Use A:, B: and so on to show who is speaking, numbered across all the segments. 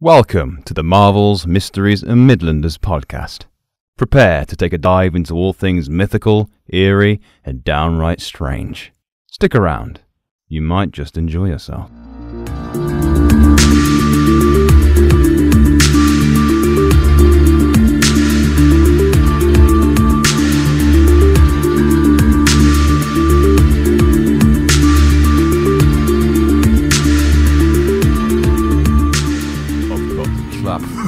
A: Welcome to the Marvels, Mysteries and Midlanders podcast. Prepare to take a dive into all things mythical, eerie, and downright strange. Stick around. You might just enjoy yourself.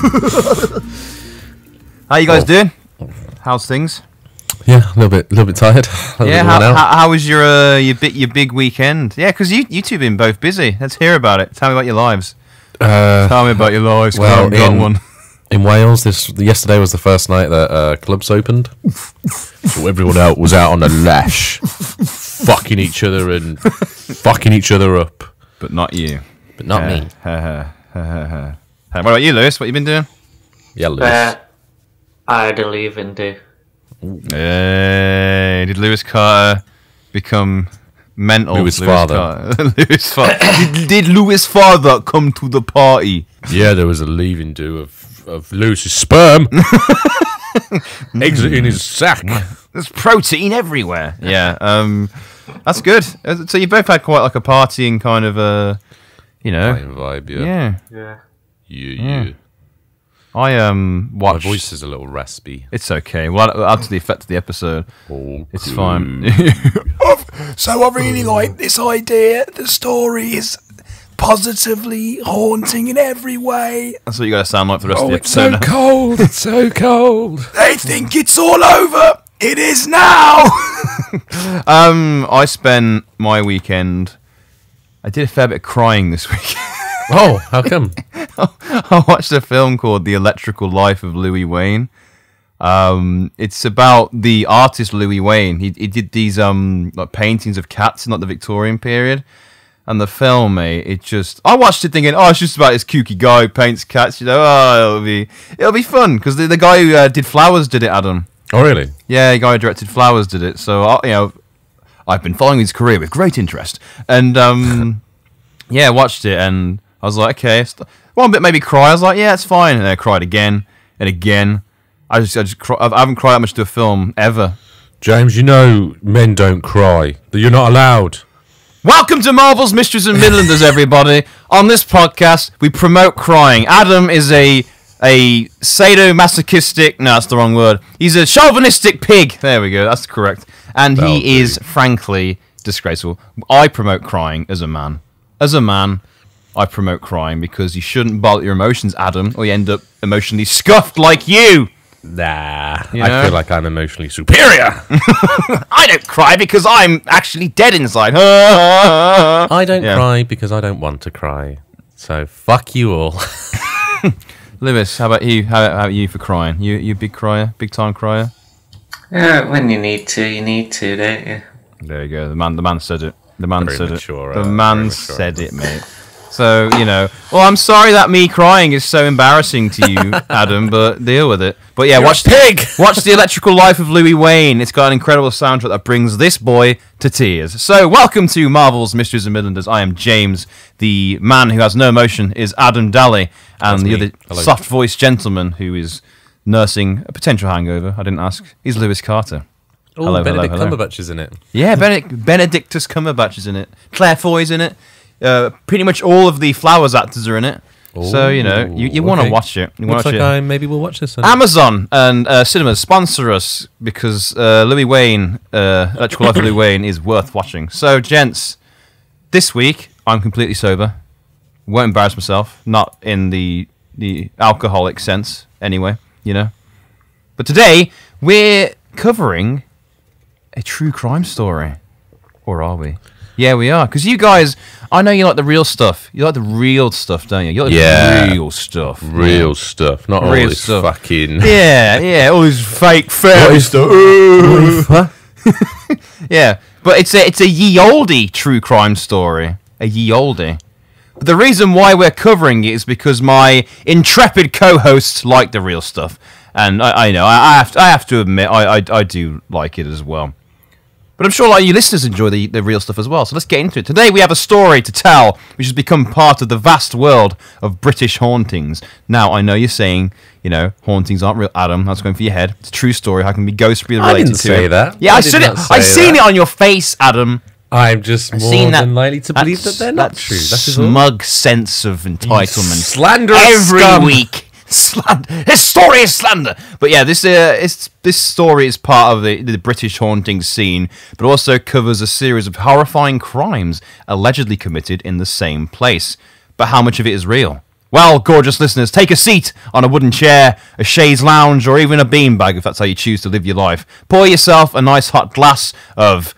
A: How you guys doing? How's things?
B: Yeah, a little bit, a little bit tired. Little
A: Yeah,
B: bit
A: how, how, how was your uh, your big your big weekend? Yeah, because you you two been both busy. Let's hear about it. Tell me about your lives.
B: Uh,
A: Tell me about your lives.
B: Well,
A: haven't got
B: in-
A: one.
B: in Wales, this yesterday was the first night that uh, clubs opened. so everyone out was out on the lash, fucking each other and fucking each other up,
A: But not you.
B: but not me.
A: Uh, what about you, Lewis? What you been doing?
B: Yeah, Lewis.
C: Uh, I had a leave in do.
A: Hey, did Lewis Carter become mental?
B: Lewis' father.
A: Carter. Lewis father. did, did Lewis' father come to the party?
B: yeah, there was a leaving do of of Lewis's sperm exiting his sack.
A: There's protein everywhere. Yeah, um, that's good. Uh, So you both had quite like a partying kind of a, you know,
B: vibe, yeah.
A: yeah.
C: Yeah.
B: Yeah,
A: Yeah.
B: yeah.
A: I um
B: My
A: watched.
B: voice is a little raspy.
A: It's okay. Well, add, add to the effect of the episode.
B: Oh,
A: It's fine.
D: So I really like this idea. The story is positively haunting in every way.
A: That's what you got to sound like for the rest
D: Oh,
A: of the
D: it's so
B: cold. It's so cold.
D: They think it's all over. It is now.
A: Um, I spent my weekend. I did a fair bit of crying this week.
B: Oh, how come?
A: I watched a film called The Electrical Life of Louis Wayne. Um, it's about the artist Louis Wayne. He, he did these um like paintings of cats in like the Victorian period. And the film, mate, it just I watched it thinking, oh, it's just about this kooky guy who paints cats. You know, oh, it'll be it'll be fun because the, the guy who uh, did Flowers did it, Adam.
B: Oh, really?
A: Yeah, the guy who directed Flowers did it. So I, you know, I've been following his career with great interest, and um, yeah, watched it, and I was like, okay, one bit maybe cry. I was like, yeah, it's fine, and then I cried again and again. I just, I just, cry, I haven't cried that much to a film ever.
B: James, you know men don't cry. That you're not allowed.
A: Welcome to Marvel's Mysteries and Midlanders, everybody. On this podcast, we promote crying. Adam is a a sadomasochistic. No, that's the wrong word. He's a chauvinistic pig. There we go. That's correct. And
B: That'll
A: he is, frankly, disgraceful. I promote crying as a man. As a man, I promote crying because you shouldn't bottle your emotions, Adam, or you end up emotionally scuffed like you.
B: Nah.
A: You
B: I feel like I'm emotionally superior.
A: I don't cry because I'm actually dead inside.
B: I don't
A: Yeah.
B: cry because I don't want to cry. So fuck you all.
A: Lewis, how about you? How, how about you for crying? You you a big crier, big time crier?
C: Yeah, when you need to, you need to, don't you?
A: There you go. The man the man said it. The man
B: Very
A: said
B: mature,
A: it. The
B: uh,
A: man said it, mate. So you know. Well, I'm sorry that me crying is so embarrassing to you, Adam. But deal with it. But yeah, watch
B: pig.
A: watch the Electrical Life of Louis Wayne. It's got an incredible soundtrack that brings this boy to tears. So welcome to Marvel's Mysteries and Midlanders. I am James. The man who has no emotion is Adam Daly, and
B: That's
A: the
B: me.
A: other
B: Hello.
A: soft-voiced gentleman who is nursing a potential hangover. I didn't ask. Is Lewis Carter.
B: Oh,
A: Hello,
B: Benedict
A: hello, hello.
B: Cumberbatch is in it.
A: Yeah, Benedict, Benedictus Cumberbatch is in it. Claire Foy's in it. Uh, pretty much all of the Flowers actors are in it. so you know, you, you want to
B: okay.
A: watch it. You
B: Looks
A: to
B: like
A: watch it.
B: I maybe we'll watch this. Then.
A: Amazon and uh, cinemas sponsor us because uh, Louis Wayne, uh, Electrical Life of Louis Wayne, is worth watching. So, gents, this week I'm completely sober. Won't embarrass myself, not in the the alcoholic sense, anyway. You know. But today we're covering a true crime story, or are we? Yeah, we are. Because you guys, I know you like the real stuff. You like the real stuff, don't you? You like
B: Yeah.
A: the real stuff.
B: Real stuff, not all
A: Real
B: this
A: stuff.
B: fucking.
A: Yeah, yeah, all this fake fairy stuff.
B: Huh?
A: Yeah, but it's a it's a ye olde true crime story. A ye olde. But the reason why we're covering it is because my intrepid co-hosts like the real stuff, and I, I know I, I have to, I have to admit I, I I do like it as well. But I'm sure a lot of you listeners enjoy the, the real stuff as well. So let's get into it. Today we have a story to tell, which has become part of the vast world of British hauntings. Now I know you're saying, you know, hauntings aren't real. Adam, that's going for your head. It's a true story. How can be ghost be related
B: I didn't
A: to
B: say
A: it?
B: that.
A: Yeah, I,
B: I
A: said it. I seen
B: that.
A: it on your face, Adam.
B: I'm just more
A: seen that-
B: than likely to believe that
A: That's-
B: they're not
A: that
B: true. That is all.
A: smug sense of entitlement.
B: slanderous
A: every
B: scum.
A: week. Slander. His story is slander. But yeah, this uh, it's, this story is part of the, the British haunting scene, but also covers a series of horrifying crimes allegedly committed in the same place. But how much of it is real? Well, gorgeous listeners, take a seat on a wooden chair, a chaise lounge, or even a beanbag if that's how you choose to live your life. Pour yourself a nice hot glass of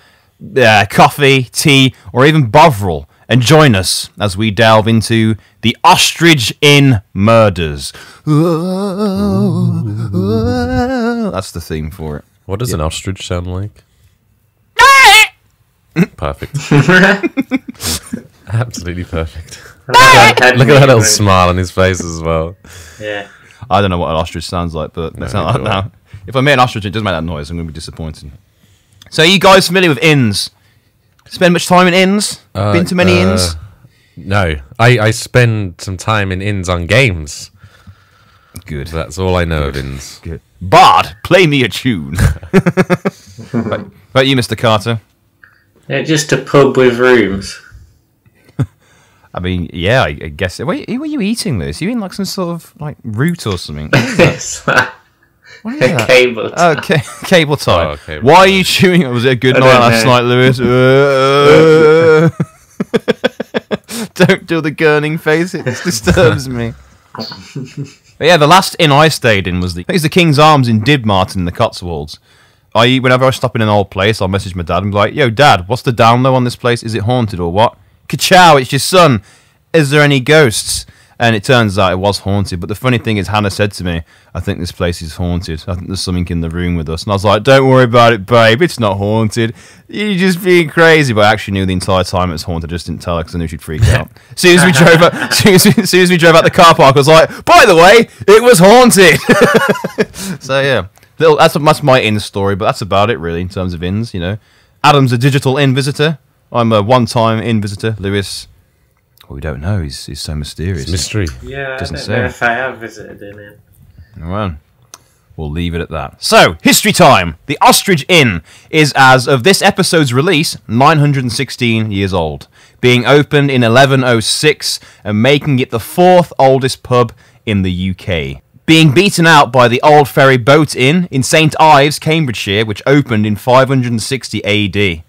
A: uh, coffee, tea, or even Bovril, and join us as we delve into the Ostrich Inn murders. That's the theme for it.
B: What does an ostrich sound like? perfect. Absolutely perfect. Look at that little smile on his face as well.
C: Yeah.
A: I don't know what an ostrich sounds like, but that's
B: No,
A: not that
B: neither
A: now. If I meet an ostrich it doesn't make that noise, I'm going to be disappointed. So, are you guys familiar with inns? Spend much time in inns?
B: Uh,
A: Been to many
B: uh,
A: inns?
B: No, I, I spend some time in inns on games.
A: Good.
B: That's all I know of inns.
A: Good. Bard, play me a tune. right. About you, Mr. Carter.
C: Yeah, just a pub with rooms.
A: I mean, yeah, I, I guess. Wait, what are you eating, Liz? You eating like some sort of like root or something? What is that?
C: it's like
A: What is
C: a cable.
A: Oh, ca- cable time.
B: Oh, cable
A: Why are you chewing? It Was it a good
C: I
A: night last
C: know.
A: night, Lewis? Uh, don't do the gurning face. It disturbs me. But yeah, the last inn I stayed in was the, I think it's the King's Arms in Didmarton in the Cotswolds. I whenever I stop in an old place, I'll message my dad and be like, "Yo, Dad, what's the down low on this place? Is it haunted or what?" Ka-chow, it's your son. Is there any ghosts? And it turns out it was haunted. But the funny thing is, Hannah said to me, "I think this place is haunted. I think there's something in the room with us." And I was like, "Don't worry about it, babe. It's not haunted. You're just being crazy." But I actually knew the entire time it was haunted. I just didn't tell her because I knew she'd freak out. as soon as we drove out, as soon as, we- as soon as we drove out the car park, I was like, "By the way, it was haunted." so yeah, little that's that's my inn story, but that's about it really in terms of inns. You know, Adam's a digital inn visitor. I'm a one-time inn visitor. Lewis, well, we don't know. He's he's so mysterious.
B: It's mystery.
C: Yeah,
A: Doesn't
C: don't
A: say.
C: know if I have visited in it.
A: All right. We'll leave it at that. So, history time. The Ostrich Inn is, as of this episode's release, 916 years old, being opened in 1106 and making it the fourth oldest pub in the UK. Being beaten out by the Old Ferry Boat Inn in St Ives, Cambridgeshire, which opened in 560 AD.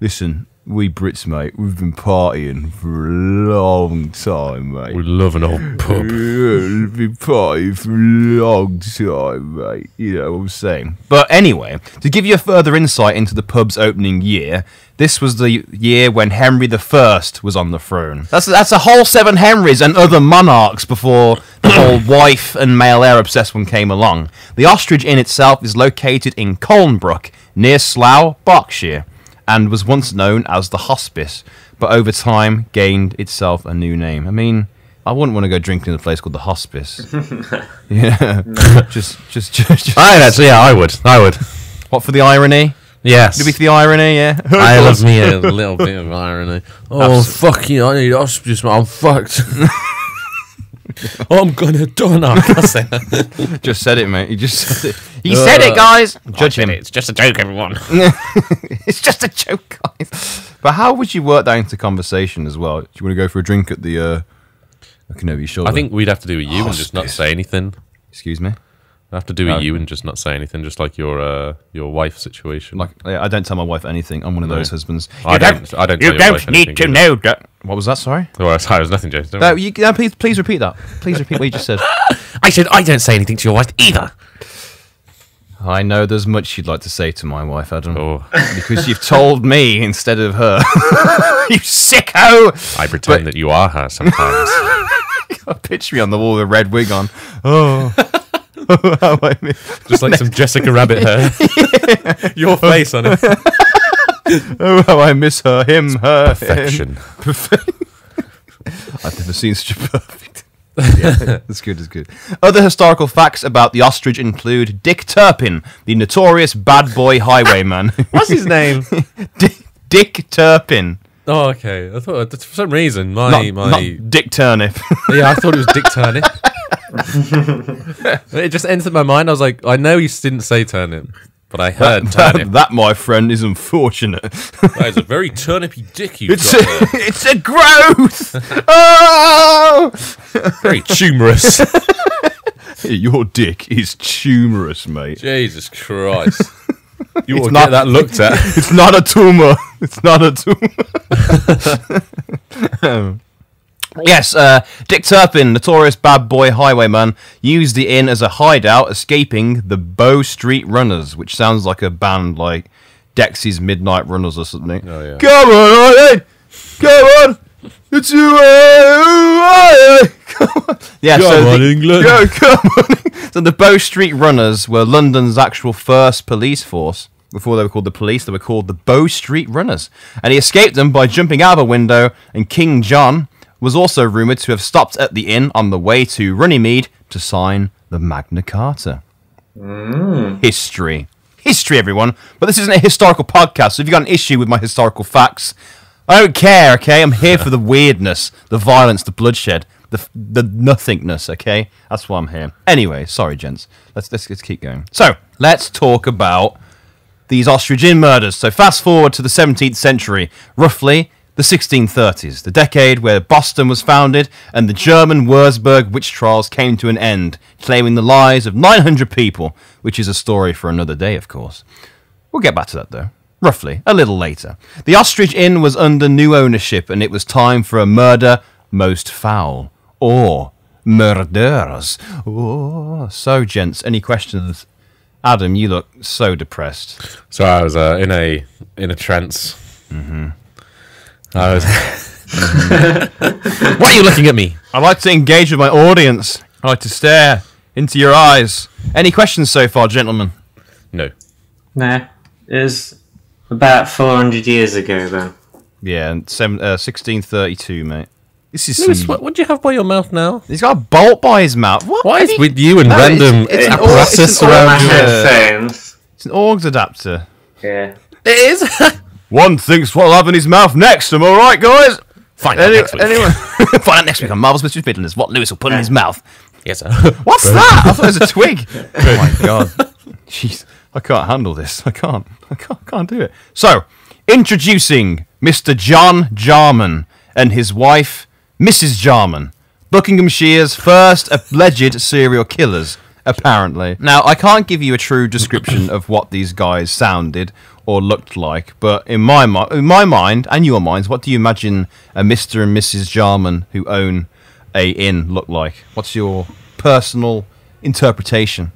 A: Listen, we Brits, mate, we've been partying for a long time, mate.
B: We love an old pub.
A: We've been partying for a long time, mate. You know what I'm saying. But anyway, to give you a further insight into the pub's opening year, this was the year when Henry I was on the throne. That's that's a whole seven Henrys and other monarchs before the whole wife and male heir obsessed one came along. The Ostrich Inn itself is located in Colnbrook, near Slough, Berkshire and was once known as the Hospice, but over time gained itself a new name. I mean, I wouldn't want to go drinking in a place called the Hospice. yeah, just, just, just, just.
B: I actually, yeah, I would. I would.
A: What for the irony?
B: Yes.
A: Did we for the irony? Yeah.
B: I love me a little bit of irony. Oh,
A: Abs-
B: fuck you. I need hospice, man. I'm fucked. I'm gonna die now. I say that.
A: Just said it, mate. You just said it. He said it, guys. Judge him.
B: It's just a joke, everyone.
A: it's just a joke, guys. But how would you work that into conversation as well? Do you want to go for a drink at the? uh Looking over your shoulder.
B: I think we'd have to do with you and just not say anything.
A: Excuse me.
B: I have to do with
A: Oh.
B: you and just not say anything, just like your uh, your wife situation.
A: Like, I don't tell my wife anything. I'm one of
B: No.
A: those husbands.
B: I
A: You
B: don't. I don't.
A: You
B: tell your wife
A: don't need to
B: either.
A: know that. What was that? Sorry.
B: Oh, sorry, it was nothing, James. Don't
A: No, you, no, please, please repeat that. Please repeat what you just said.
B: I said I don't say anything to your wife either.
A: I know there's much you'd like to say to my wife, Adam,
B: Oh,
A: because you've told me instead of her. you sicko!
B: I pretend that you are her sometimes.
A: Picture me on the wall with a red wig on. Oh, how I miss,
B: just like some Jessica Rabbit hair. your face on it.
A: oh, how I miss her, him, her, him.
B: Perfection.
A: I've never seen such a perfect. Yeah, that's good, that's good. Other historical facts about the ostrich include Dick Turpin, the notorious bad boy highwayman.
B: What's his name?
A: Dick, Dick Turpin.
B: oh, okay. I thought for some reason my
A: Not,
B: my
A: not Dick Turnip.
B: yeah, I thought it was Dick Turnip. it just entered my mind. I was like, I know you didn't say turnip, but I heard
A: that,
B: turnip.
A: that, my friend, is unfortunate.
B: that is a very turnipy dick you've
A: It's
B: got
A: a,
B: there.
A: it's a growth. oh!
B: Very tumorous.
A: Your dick is tumorous, mate.
B: Jesus Christ. You ought to
A: not-
B: get that looked at.
A: It's not a tumor. It's not a tumor. Yes, uh, Dick Turpin, notorious bad boy highwayman, used the inn as a hideout, escaping the Bow Street Runners, which sounds like a band like Dexy's Midnight Runners or something.
B: Oh, yeah.
A: Come on, Ollie! Come on! It's you, uh, come on. Yeah,
B: Come
A: so
B: on,
A: the,
B: England.
A: Go, come on. So the Bow Street Runners were London's actual first police force. Before they were called the police, they were called the Bow Street Runners. And he escaped them by jumping out of a window, and King John was also rumoured to have stopped at the inn on the way to Runnymede to sign the Magna Carta. Hmm. History. History, everyone. But this isn't a historical podcast, so if you've got an issue with my historical facts, I don't care, okay? I'm here for the weirdness, the violence, the bloodshed, the, the nothingness, okay? That's why I'm here. Anyway, sorry, gents. Let's, let's, let's keep going. So, let's talk about these ostrich inn murders. So, fast forward to the 17th century, roughly the 1630s, the decade where Boston was founded and the German Wurzburg witch trials came to an end, claiming the lives of 900 people, which is a story for another day, of course. We'll get back to that though. Roughly, a little later. The Ostrich Inn was under new ownership and it was time for a murder most foul. Or murderers. Oh, so, gents, any questions? Adam, you look so depressed.
B: So I was uh, in a in a trance. Mm-hmm. I was. Why are you looking at me?
A: I like to engage with my audience. I like to stare into your eyes. Any questions so far, gentlemen?
B: No.
C: No, it was about 400 years ago, though.
A: Yeah, and seven, uh, 1632, mate. This is
B: Lewis,
A: some-
B: what, what do you have by your mouth now?
A: He's got a bolt by his mouth. What?
B: What
A: Have
B: is
A: you-
B: with you and
A: No,
B: random
A: it's an
B: apparatus
A: au- it's an
B: around
C: My
A: audio-
B: you?
C: Headphones.
A: It's an aux adapter.
C: Yeah.
B: It is.
A: One thinks what will have in his mouth next. Am I right, guys?
B: Find out
A: Any-
B: next week.
A: Anyone? Find out next week on Marvel's Mystery Fiddlers what Lewis will put in his mouth.
B: Yes, sir.
A: What's that? I thought it was a twig. oh my god. Jeez, I can't handle this. I can't. I can't, can't do it. So, introducing Mr. John Jarman and his wife, Mrs. Jarman, Buckinghamshire's first alleged serial killers, apparently. Now, I can't give you a true description of what these guys sounded or looked like, but in my, mi- in my mind and your minds, what do you imagine a Mr. and Mrs. Jarman who own a inn look like? What's your personal interpretation?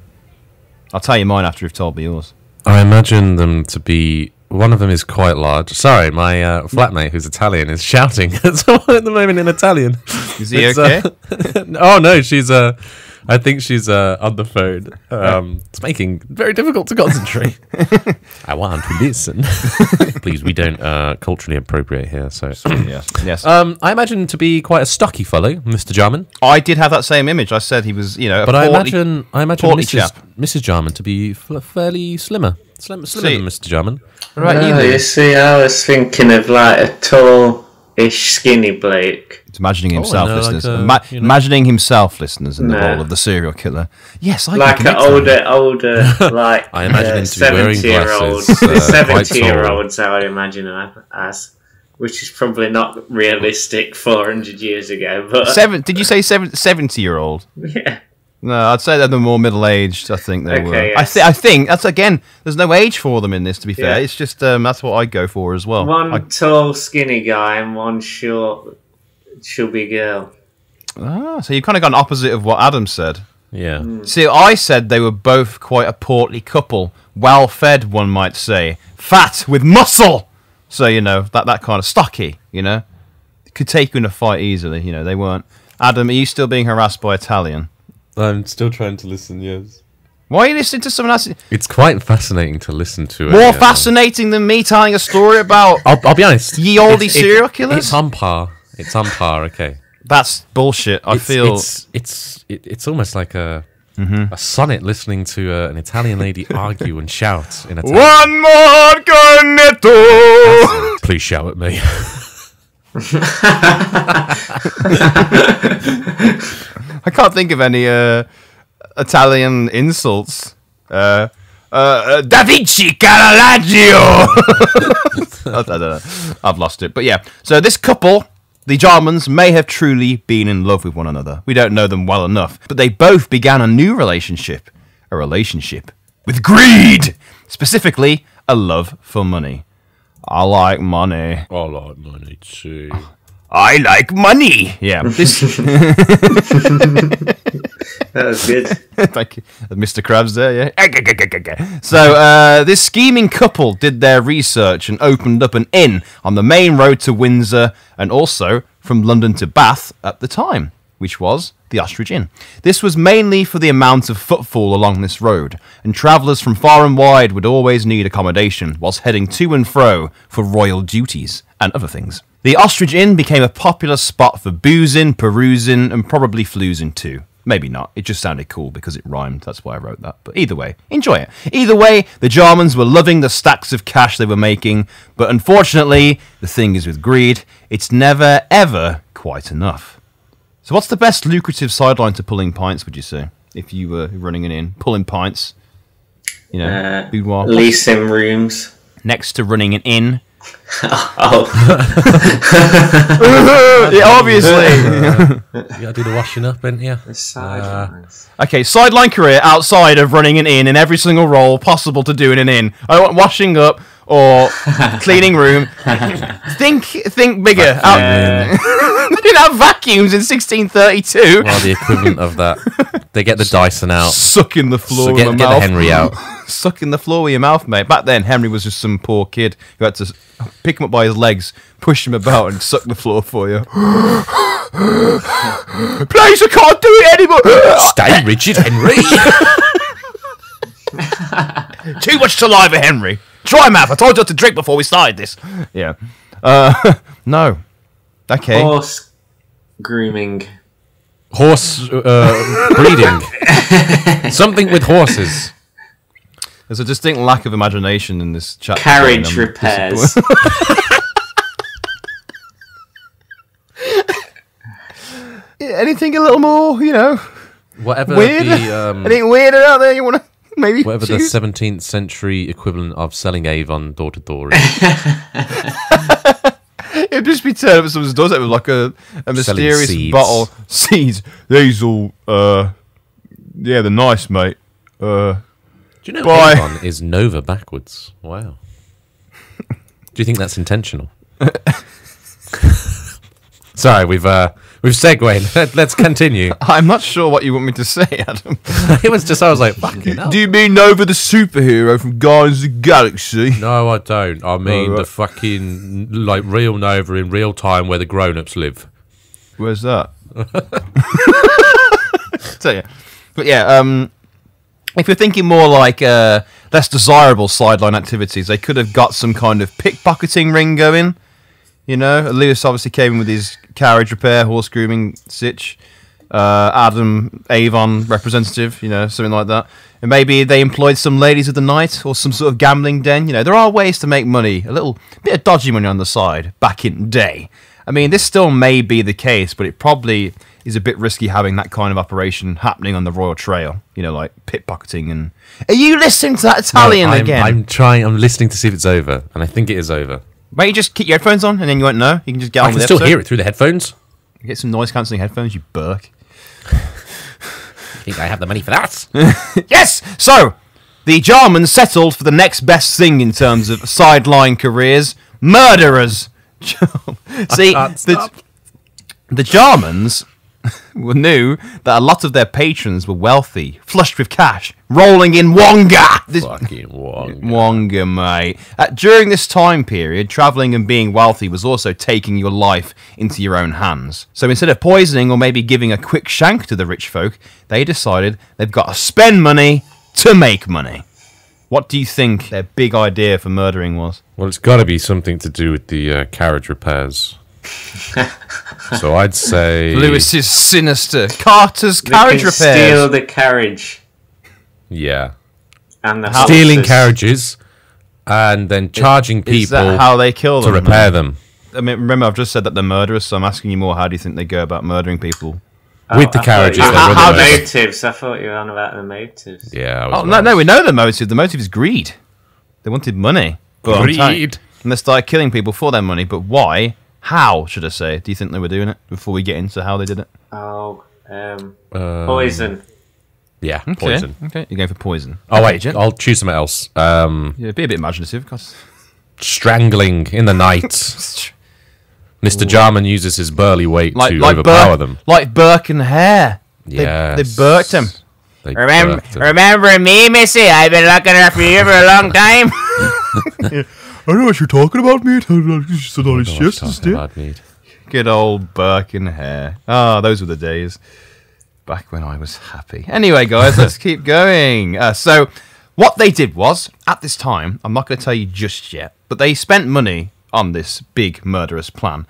A: I'll tell you mine after you've told me yours.
B: I imagine them to be. One of them is quite large. Sorry, my uh, flatmate, who's Italian, is shouting at someone at the moment in Italian.
A: Is he
B: It's,
A: okay?
B: uh, oh no, she's. Uh, I think she's uh, on the phone. Um, it's making it very difficult to concentrate. I want to listen. Please, we don't uh, culturally appropriate here. So,
A: yes. Yes.
B: um, I imagine to be quite a stocky fellow, Mr. Jarman.
A: I did have that same image. I said he was, you know, a
B: But I
A: portly-
B: imagine, I imagine
A: portly
B: Mrs.
A: chap.
B: Mrs. Jarman to be f- fairly slimmer, Slim, slimmer
A: See-
B: than Mr. Jarman.
A: Right, you
C: Oh, you see, I was thinking of like a tall-ish skinny bloke.
A: He's imagining himself,
B: no, like
A: listeners.
B: a,
A: Ima-
B: you know-
A: Imagining himself, listeners, in the
C: Nah.
A: role of the serial killer. Yes, I
C: Like an
A: commit to that.
C: older, older, like
B: I imagine
C: uh,
B: him to
C: seventy-year-old,
B: glasses, uh,
C: seventy-year-olds. I would imagine him as, which is probably not realistic four hundred years ago. But
A: Seven? Did you say seven, 70 year old?
C: yeah,
A: No, I'd say they're the more middle aged. I think they
C: Okay,
A: were. I,
C: yes.
A: th- I think that's again. There's no age for them in this. To be fair,
C: Yeah.
A: it's just um, that's what I go for as well.
C: one
A: I-
C: tall, skinny guy and one short, chubby girl.
A: ah, so you've kind of gone opposite of what Adam said.
B: Yeah.
A: See, I said they were both quite a portly couple, well fed, one might say, fat with muscle. So you know that that kind of stocky. You know, could take you in a fight easily. You know, they weren't. Adam, are you still being harassed by Italian?
B: I'm still trying to listen, yes.
A: Why are you listening to someone else?
B: It's quite fascinating to listen to.
A: More
B: a,
A: fascinating than me telling a story about
B: I'll, I'll be honest.
A: Ye olde
B: It's-
A: serial
B: it's-
A: killers?
B: It's on par. It's on par, okay.
A: That's bullshit. I
B: it's,
A: feel
B: it's it's it, it's almost like a
A: Mm-hmm.
B: a sonnet listening to uh, an Italian lady argue and shout in Italian.
A: one more cornetto.
B: Please shout at me.
A: I can't think of any uh, Italian insults. Uh, uh, uh, Da Vinci Caravaggio. I, I don't know. I've lost it. But yeah, so this couple, the Jarmans, may have truly been in love with one another. We don't know them well enough, but they both began a new relationship. A relationship with greed, specifically a love for money. I like money.
B: I like money too.
A: I like money. Yeah, this.
C: That was good.
A: Thank you, Mr. Krabs. There, yeah. So uh, this scheming couple did their research and opened up an inn on the main road to Windsor, and also from London to Bath at the time, which was the Ostrich Inn. This was mainly for the amount of footfall along this road, and travellers from far and wide would always need accommodation whilst heading to and fro for royal duties and other things. The Ostrich Inn became a popular spot for boozing, perusing, and probably floozing too. Maybe not. It just sounded cool because it rhymed. That's why I wrote that. But either way, enjoy it. Either way, the Jarmans were loving the stacks of cash they were making. But unfortunately, the thing is with greed, it's never, ever quite enough. So, what's the best lucrative sideline to pulling pints, would you say? If you were running an inn, pulling pints, you know,
C: Uh,
A: boudoir.
C: Leasing rooms.
A: next to running an inn.
C: Oh,
A: yeah, obviously.
B: You gotta do the washing up, ain't you?
C: the sidelines.
A: Okay, sideline career outside of running an inn in every single role possible to do in an inn. I want washing up or cleaning room. think think bigger. Out- they didn't have vacuums in 1632.
B: Well, the equivalent of that. They get the Dyson out.
A: Sucking the floor
B: So
A: with
B: get,
A: my
B: get the. Henry out.
A: Sucking the floor with your mouth, mate. Back then, Henry was just some poor kid who had to s- pick him up by his legs, push him about, and suck the floor for you. Please, I can't do it anymore.
B: Stay rigid, Henry.
A: Too much saliva, Henry. Dry mouth. I told you to drink before we started this. Yeah. Uh, no. Okay.
C: Horse grooming.
B: Horse uh, breeding. Something with horses.
A: There's a distinct lack of imagination in this chat.
C: Carriage
A: today, and I'm
C: repairs.
A: anything a little more, you know,
B: Whatever
A: weird?
B: the um,
A: anything weirder out there you want to maybe
B: whatever the 17th century equivalent of selling Avon door to door is.
A: It'd just be turning up at someone's doorstep with like a, a mysterious
B: seeds.
A: bottle. Seeds. These all, uh, yeah, they're nice, mate. Uh,
B: Do you know
A: Bye.
B: Avon is Nova backwards? Wow. Do you think that's intentional? Sorry, we've uh, we've segued. Let, let's continue.
A: I'm not sure what you want me to say, Adam.
B: it was just I was like, fucking hell.
A: Do you mean Nova the superhero from Guardians of the Galaxy?
B: No, I don't. I mean
A: right.
B: the fucking like real Nova in real time where the grown-ups live.
A: Where's that? Tell you. But yeah, um, if you're thinking more like uh, less desirable sideline activities, they could have got some kind of pickpocketing ring going. You know, Lewis obviously came in with his carriage repair, horse grooming sitch. Uh, Adam Avon representative, you know, something like that. And maybe they employed some ladies of the night or some sort of gambling den. You know, there are ways to make money, a little bit of dodgy money on the side back in the day. I mean, this still may be the case, but it probably is a bit risky having that kind of operation happening on the Royal Trail. You know, like pickpocketing and. Are you listening to that Italian
B: I'm,
A: again?
B: I'm trying. I'm listening to see if it's over, and I think it is over.
A: Why don't you just keep your headphones on and then you won't know? You can just get on
B: I can
A: with
B: still
A: episode.
B: hear it through the headphones.
A: Get some noise cancelling headphones, you burk.
B: I think I have the money for that?
A: Yes! So, the Jarmans settled for the next best thing in terms of sideline careers murderers. See,
B: can't
A: the,
B: stop.
A: the Jarmans knew that a lot of their patrons were wealthy, flushed with cash, rolling in Wonga. This,
B: Fucking wrong.
A: Wonga, mate. Uh, during this time period, traveling and being wealthy was also taking your life into your own hands. So instead of poisoning or maybe giving a quick shank to the rich folk, they decided they've got to spend money to make money. What do you think their big idea for murdering was?
B: Well, it's got to be something to do with the uh, carriage repairs. So I'd say
A: Lewis is sinister. Carter's
C: They
A: carriage
C: can
A: repairs.
C: steal the carriage
B: Yeah,
C: and the
B: stealing
C: horses.
B: carriages and then charging
A: Is
B: people
A: that how they kill them?
B: to
A: them?
B: repair them
A: I mean, remember, I've just said that they're murderers, so I'm asking you more. How do you think they go about murdering people?
B: with the
C: oh, I
B: carriages.
C: you-
B: they
A: How-
B: run
A: how
B: them
C: motives. I thought you were on about the motives.
B: Yeah. I was
A: Oh no, no, we know the motive. The motive is greed. They wanted money. But
B: Greed.
A: And they started killing people for their money. But why? How should I say? Do you think they were doing it before we get into how they did it?
C: Oh, um,
B: Um,
C: poison.
B: Yeah,
A: Okay.
B: poison.
A: Okay, you're going for poison.
B: Oh wait,
A: Agent.
B: I'll choose something else. Um,
A: Yeah, be a bit imaginative, because
B: strangling in the night. Mr. Jarman uses his burly weight
A: like
B: to
A: like
B: overpower
A: Burke,
B: them.
A: like Burke and Hare. They,
B: Yes.
A: they burked him.
B: They
E: Remember,
B: burked him.
E: remember me, Missy? I've been looking after you for a long time.
A: I know what you're talking about, mate. It's a nice
B: Don't watch talking about meat.
A: Good old Burke and Hare. Ah, those were the days. Back when I was happy. Anyway, guys, let's keep going. Uh, so, what they did was, at this time, I'm not going to tell you just yet, but they spent money on this big murderous plan.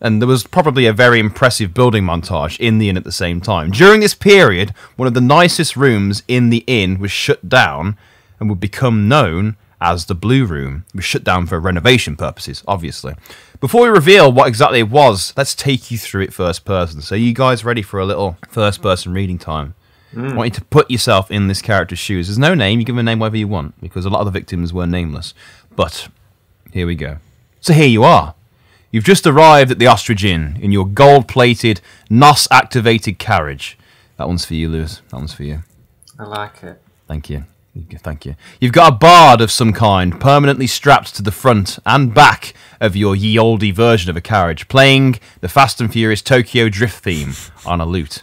A: And there was probably a very impressive building montage in the inn at the same time. During this period, one of the nicest rooms in the inn was shut down and would become known as the Blue Room. It was shut down for renovation purposes, obviously. Before we reveal what exactly it was, let's take you through it first person. So, you guys ready for a little first person reading time? I want you to put yourself in this character's shoes. There's no name, you give them a name whatever you want, because a lot of the victims were nameless. But here we go. So here you are. You've just arrived at the Ostrich Inn in your gold plated, NOS activated carriage. That one's for you, Lewis. That one's for you.
C: I like it.
A: Thank you. Thank you. You've got a bard of some kind permanently strapped to the front and back of your ye olde version of a carriage, playing the Fast and Furious Tokyo Drift theme on a lute.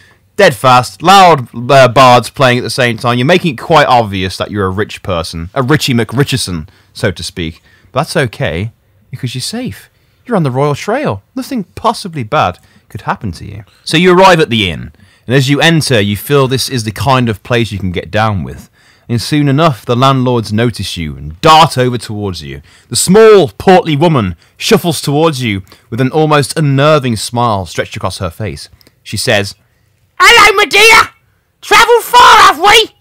A: dead fast, loud uh, bards playing at the same time. You're making it quite obvious that you're a rich person, a Richie McRicherson, so to speak. But that's okay because you're safe. You're on the royal trail. Nothing possibly bad could happen to you. So you arrive at the inn, and as you enter, you feel this is the kind of place you can get down with. And soon enough, the landlords notice you and dart over towards you. The small, portly woman shuffles towards you with an almost unnerving smile stretched across her face. She says,
E: Hello, my dear. Travelled far, have we?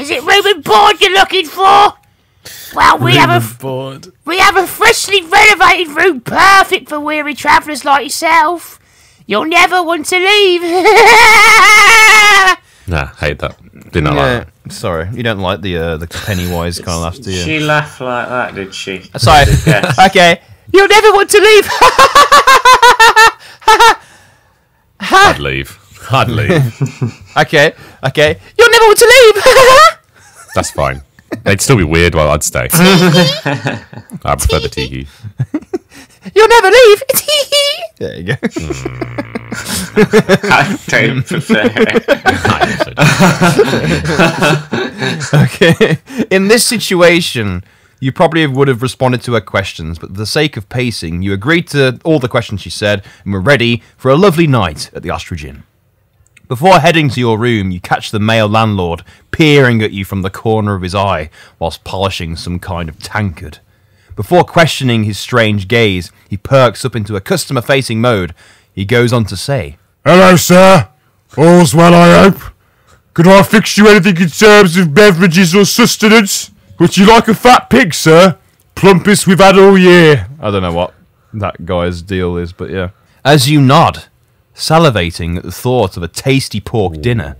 E: Is it room and board you're looking for? Well, we have a
D: bored.
E: we have a freshly renovated room, perfect for weary travellers like yourself. You'll never want to leave.
B: Nah, hate that. Didn't like
A: "Yeah,
B: that.
A: sorry, you don't like the uh, the Pennywise kind of laugh, do you?"
C: She laughed like that, did she?
A: Sorry.
C: Yes.
A: okay. You'll never want to leave.
B: I'd leave. I'd leave.
A: okay. Okay. You'll never want to leave.
B: That's fine. They'd still be weird while I'd stay. I prefer the tiki.
A: You'll never leave. there you go. Hmm.
C: I don't prefer it.
A: Okay. In this situation, you probably would have responded to her questions, but for the sake of pacing, you agreed to all the questions she said and were ready for a lovely night at the Ostrich Inn. Before heading to your room, you catch the male landlord peering at you from the corner of his eye whilst polishing some kind of tankard. Before questioning his strange gaze, he perks up into a customer facing mode. He goes on to say,
D: Hello, sir. All's well, I hope. Could I fix you anything in terms of beverages or sustenance? Would you like a fat pig, sir? Plumpest we've had all year.
A: I don't know what that guy's deal is, but yeah. As you nod, salivating at the thought of a tasty pork dinner,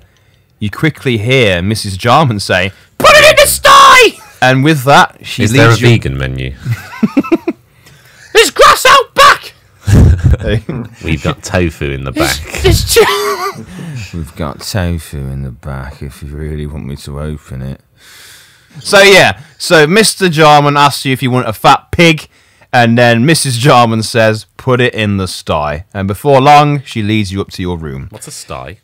A: you quickly hear Mrs. Jarman say,
E: Put it in the sty.
A: and with that, she
B: Is there a
A: you.
B: vegan menu?
E: There's grass out back.
B: We've got tofu in the back.
E: There's ch-
A: We've got tofu in the back if you really want me to open it. So yeah, so Mr. Jarman asks you if you want a fat pig, And then Mrs. Jarman says, put it in the sty. And before long, she leads you up to your room.
B: What's a sty?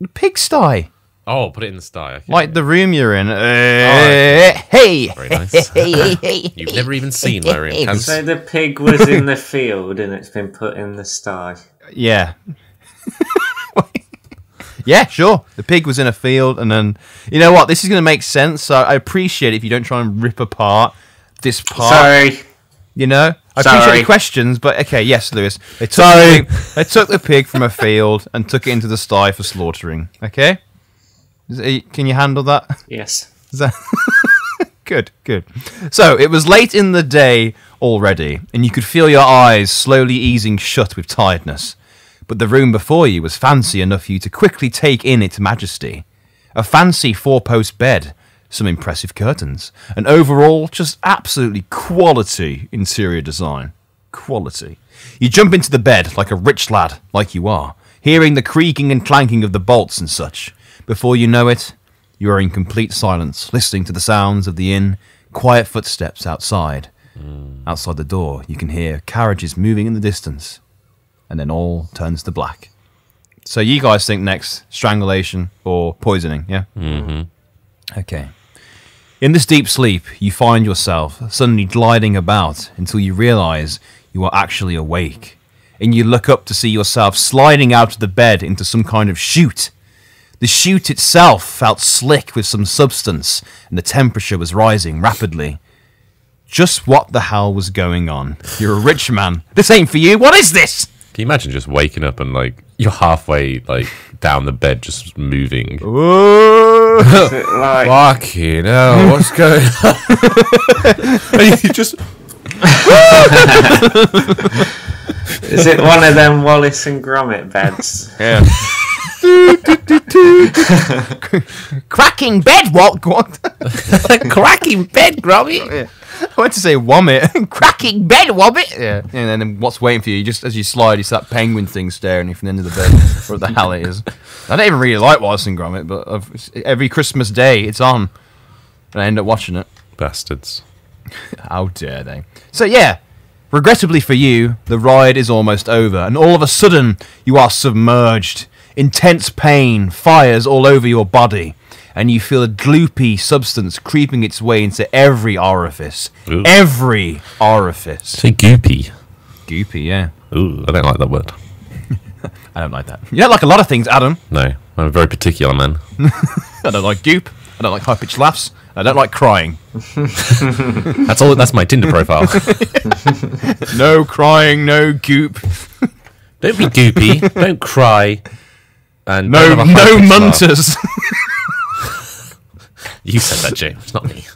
A: The pigsty.
B: Oh, put it in the sty. Okay.
A: Like the room you're in. Uh, hey!
B: Very nice.
E: Hey, hey, hey.
B: You've never even seen my room. Can-
C: So the pig was in the field and it's been put in the sty.
A: Yeah. yeah, sure. The pig was in a field, and then you know what? This is going to make sense. So I appreciate if you don't try and rip apart this part.
C: Sorry.
A: You know, I appreciate the questions, but okay, yes, Lewis. They took
D: Sorry.
A: The pig, they took the pig from a field and took it into the sty for slaughtering. Okay, Is it- can you handle that?
C: Yes.
A: Is that good? Good. So it was late in the day already, and you could feel your eyes slowly easing shut with tiredness. But the room before you was fancy enough for you to quickly take in its majesty. A fancy four-post bed, some impressive curtains, and overall just absolutely quality interior design. Quality. You jump into the bed like a rich lad, like you are, hearing the creaking and clanking of the bolts and such. Before you know it, you are in complete silence, listening to the sounds of the inn, quiet footsteps outside. Outside the door, you can hear carriages moving in the distance, and then all turns to black. So you guys think next strangulation or poisoning, yeah? Mm-hmm. Okay. In this deep sleep, you find yourself suddenly gliding about until you realize you are actually awake. And you look up to see yourself sliding out of the bed into some kind of chute. The chute itself felt slick with some substance, and the temperature was rising rapidly. Just what the hell was going on? You're a rich man. This ain't for you. What is this?
B: Can you imagine just waking up and like you're halfway like down the bed, just moving?
C: Like
B: Fucking hell, what's going on? and you just
C: is it one of them Wallace and Gromit beds?
A: Yeah. Cracking bed, what? what?
B: cracking bed, Grubby.
A: I went to say womit. Cracking bed, wobbit. Yeah. And then um, what's waiting for you? Just as you slide, you see that penguin thing staring you from the end of the bed. or what the hell it is. I don't even really like Wallace and Gromit, but I've, every Christmas day it's on. And I end up watching it.
B: Bastards.
A: How dare they? So yeah, regrettably for you, the ride is almost over, and all of a sudden you are submerged. Intense pain fires all over your body, and you feel a gloopy substance creeping its way into every orifice.
B: Ooh.
A: Every orifice.
B: Say goopy.
A: Goopy, yeah.
B: Ooh, I don't like that word.
A: I don't like that. You don't like a lot of things, Adam.
B: No, I'm a very particular man.
A: I don't like goop. I don't like high pitched laughs. I don't like crying.
B: That's all. That's my Tinder profile.
A: No crying, no goop.
B: don't be goopy. don't cry. And
A: No,
B: don't have a
A: no munters.
B: You said that, James, not me.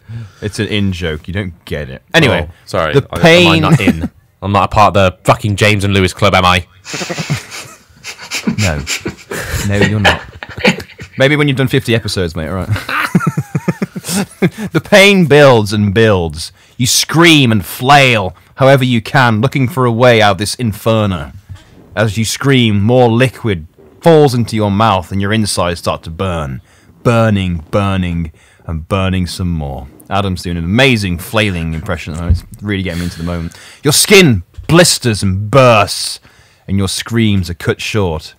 A: It's an in joke. You don't get it. Anyway,
B: Oh, sorry.
A: The
B: I-
A: pain.
B: Am I not in? I'm not a part of the fucking James and Lewis club, am I?
A: no, no, you're not. Maybe when you've done 50 episodes, mate. All right. the pain builds and builds. You scream and flail however you can, looking for a way out of this inferno. As you scream, more liquid falls into your mouth and your insides start to burn. Burning, burning, and burning some more. Adam's doing an amazing flailing impression at the moment. It's really getting me into the moment. Your skin blisters and bursts, and your screams are cut short,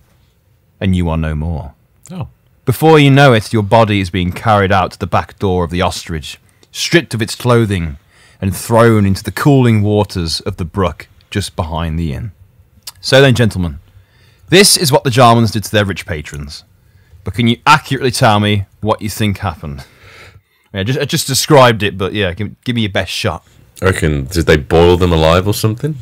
A: and you are no more.
B: Oh.
A: Before you know it, your body is being carried out to the back door of the ostrich, stripped of its clothing, and thrown into the cooling waters of the brook just behind the inn. So then, gentlemen, this is what the Jarmans did to their rich patrons. But can you accurately tell me what you think happened? Yeah, just, I just described it, but yeah, give, give me your best shot.
B: I reckon, did they boil them alive or something?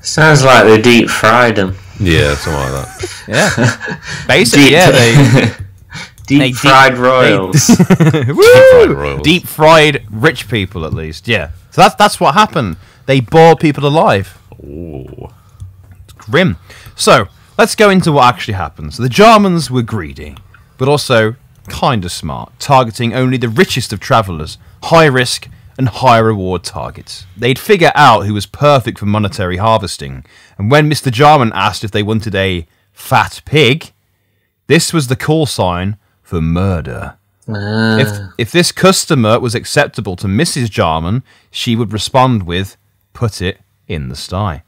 C: Sounds like they deep fried them.
B: Yeah, something like that.
A: Yeah, basically,
C: Deep-
A: yeah, they
C: Deep
A: They deep-
C: fried royals.
A: Woo!
B: royals.
A: deep fried rich people, at least. Yeah, so that's that's what happened. They boiled people alive.
B: Ooh.
A: grim. So let's go into what actually happened. So the Jarmans were greedy, but also kind of smart, targeting only the richest of travellers, high risk and high reward targets. They'd figure out who was perfect for monetary harvesting, and when Mr. Jarman asked if they wanted a fat pig, this was the call sign for murder. If ah. if this customer was acceptable to Mrs. Jarman, she would respond with put it in the sty.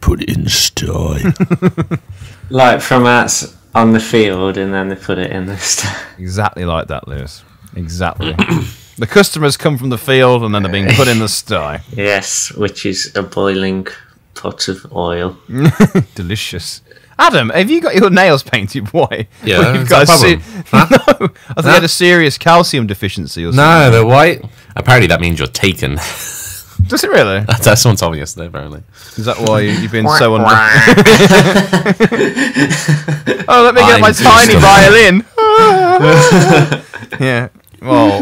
B: Put it in the sty.
C: Like from outs on the field, and then they put it in the st-
A: Exactly like that, Lewis. Exactly. the customers come from the field and then they're being put in the sty.
C: Yes, which is a boiling pot of oil.
A: Delicious. Adam, have you got your nails painted white?
B: Yeah,
A: Well, you've got
B: that a
A: a
B: problem?
A: no, I thought you had a serious calcium deficiency or something.
B: no, they're white. Apparently, that means you're taken.
A: Does it really?
B: That's someone told me yesterday. Apparently,
A: Is that why you- you've been so under? oh, let me get
B: I'm
A: my tiny
B: stubborn.
A: violin. yeah. Well,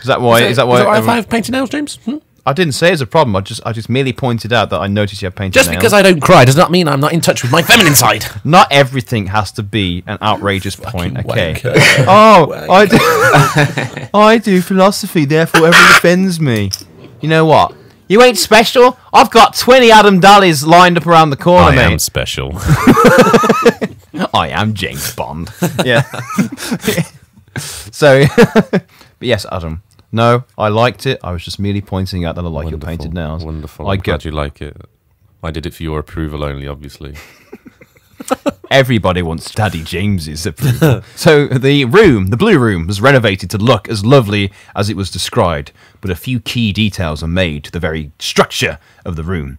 A: is that why? Is that why?
B: Is it alright if I have painted nails, James? Hmm?
A: I didn't say it's a problem. I just, I just merely pointed out that I noticed you have painted
B: Just
A: nails.
B: because I don't cry does not mean I'm not in touch with my feminine side.
A: Not everything has to be an outrageous point. Okay.
B: wanker.
A: Oh, I do. I do philosophy, therefore everyone offends me. You know what? You ain't special. I've got twenty Adam Dallies lined up around the corner,
B: I am special.
A: I am James Bond. Yeah. so, but yes, Adam. No, I liked it. I was just merely pointing out that I like your painted nails.
B: Wonderful.
A: I
B: I'm glad
A: get
B: you like it. I did it for your approval only, obviously.
A: everybody wants Daddy James's approval. so the room, the blue room, was renovated to look as lovely as it was described, but a few key details are made to the very structure of the room.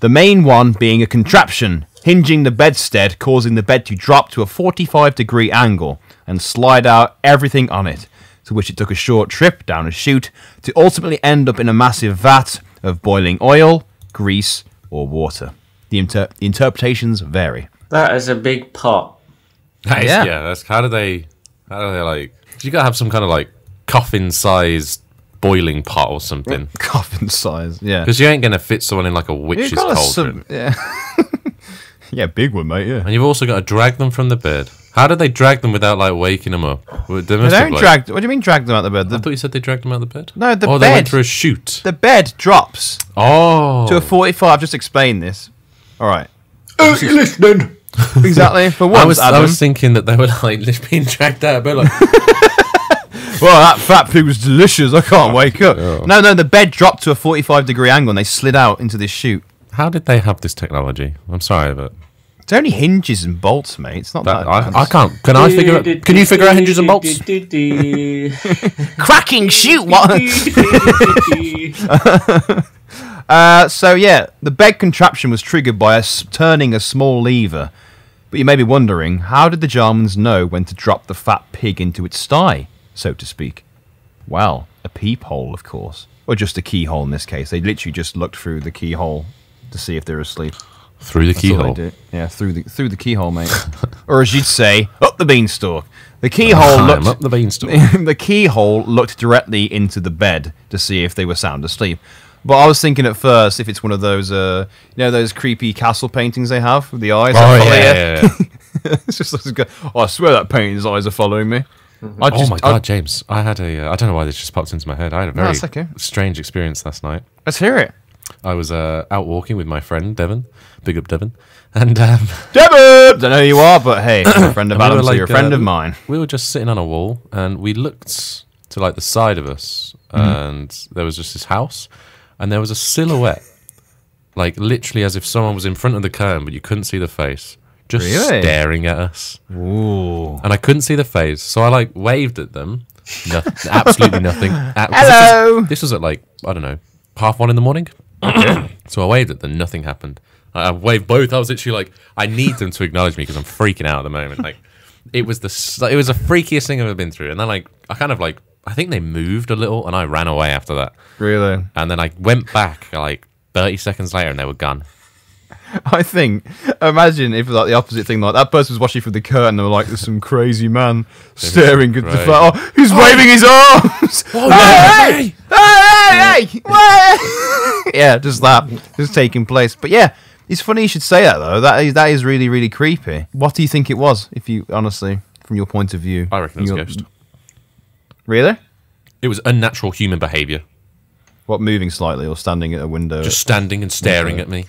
A: The main one being a contraption hinging the bedstead, causing the bed to drop to a 45 degree angle and slide out everything on it, to which it took a short trip down a chute to ultimately end up in a massive vat of boiling oil, grease, or water. The, inter- the interpretations vary.
C: That is a big pot.
B: That is-
A: Yeah.
B: yeah. That's how do they? How do they like? You gotta have some kind of like coffin-sized boiling pot or something.
A: Coffin size, yeah.
B: Because you ain't gonna fit someone in like a witch's
A: got a
B: cauldron.
A: sub- yeah. yeah, big one, mate. Yeah.
B: And you've also got to drag them from the bed. How did they drag them without like waking them up? Well, They
A: They
B: must have,
A: don't
B: like-
A: drag. What do you mean drag them out the bed?
B: I
A: The,
B: thought you said they dragged them out of the bed.
A: No, the
B: oh, they went
A: bed.
B: through a chute.
A: the bed drops
B: Oh,
A: to a forty-five. I've just explained this. All right.
D: Uh, you listening?
A: Exactly. For once,
B: I was
A: Adam.
B: I was thinking that they were like just being dragged out of bed. Like,
A: well, that fat pig was delicious. I can't wake up. No, no. The bed dropped to a forty-five degree angle, and they slid out into this chute.
B: how did they have this technology? I'm sorry, but
A: It's only hinges and bolts, mate. It's not
B: that,
A: that.
B: I, I can't. Can I figure? out Can you figure out hinges and bolts?
A: cracking chute. What? Uh, so yeah, the bed contraption was triggered by us turning a small lever. But you may be wondering, how did the Jarmans know when to drop the fat pig into its sty, so to speak? Well, a peephole, of course, or just a keyhole in this case. They literally just looked through the keyhole to see if they're asleep.
B: Through the
A: That's
B: keyhole.
A: Yeah, through the through the keyhole, mate. or as you'd say, up the beanstalk. The keyhole looked
B: up the beanstalk.
A: the keyhole looked directly into the bed to see if they were sound asleep. But I was thinking at first if it's one of those, uh, you know, those creepy castle paintings they have with the eyes.
B: Oh yeah, yeah, yeah.
A: it's just like, this guy, oh, I swear that painting's eyes are following me. I
B: oh
A: just,
B: my
A: I-
B: god, James! I had a. Uh, I don't know why this just popped into my head. I had a very
A: it's okay.
B: strange experience last night.
A: let's hear it.
B: I was uh, out walking with my friend Devon. Big up Devon, and um,
A: Devon! Don't know who you are, but hey, you're a friend of
B: And we
A: Adam's,
B: were
A: so you're a friend
B: uh,
A: of mine.
B: we were just sitting on a wall and we looked to like the side of us
A: Mm-hmm.
B: and there was just this house and there was a silhouette like literally as if someone was in front of the curtain but you couldn't see the face just
A: Really?
B: staring at us
A: Ooh.
B: and I couldn't see the face so I like waved at them no, absolutely nothing At- 'cause
A: Hello.
B: this was, this was at like I don't know half one in the morning so I waved at them nothing happened I I waved both I was literally like I need them to acknowledge me because I'm freaking out at the moment like it was the s- it was the freakiest thing I've ever been through. And then like I kind of like I think they moved a little, and I ran away after that.
A: Really?
B: And then I went back like 30 seconds later, and they were gone.
A: I think, imagine if like the opposite thing, like that person was watching through the curtain, and they were like, "There's some crazy man staring at the
B: Right.
A: flat. Oh, he's oh, waving his arms.
B: Oh, oh,
A: hey, hey, oh, hey, hey, hey. yeah, just that, just taking place. But yeah, it's funny you should say that though. That is that is really really creepy. What do you think it was? If you honestly, from your point of view,
B: I reckon it was a ghost.
A: Really?
B: It was unnatural human behavior,
A: What moving slightly or standing at a window?
B: just standing and staring at me.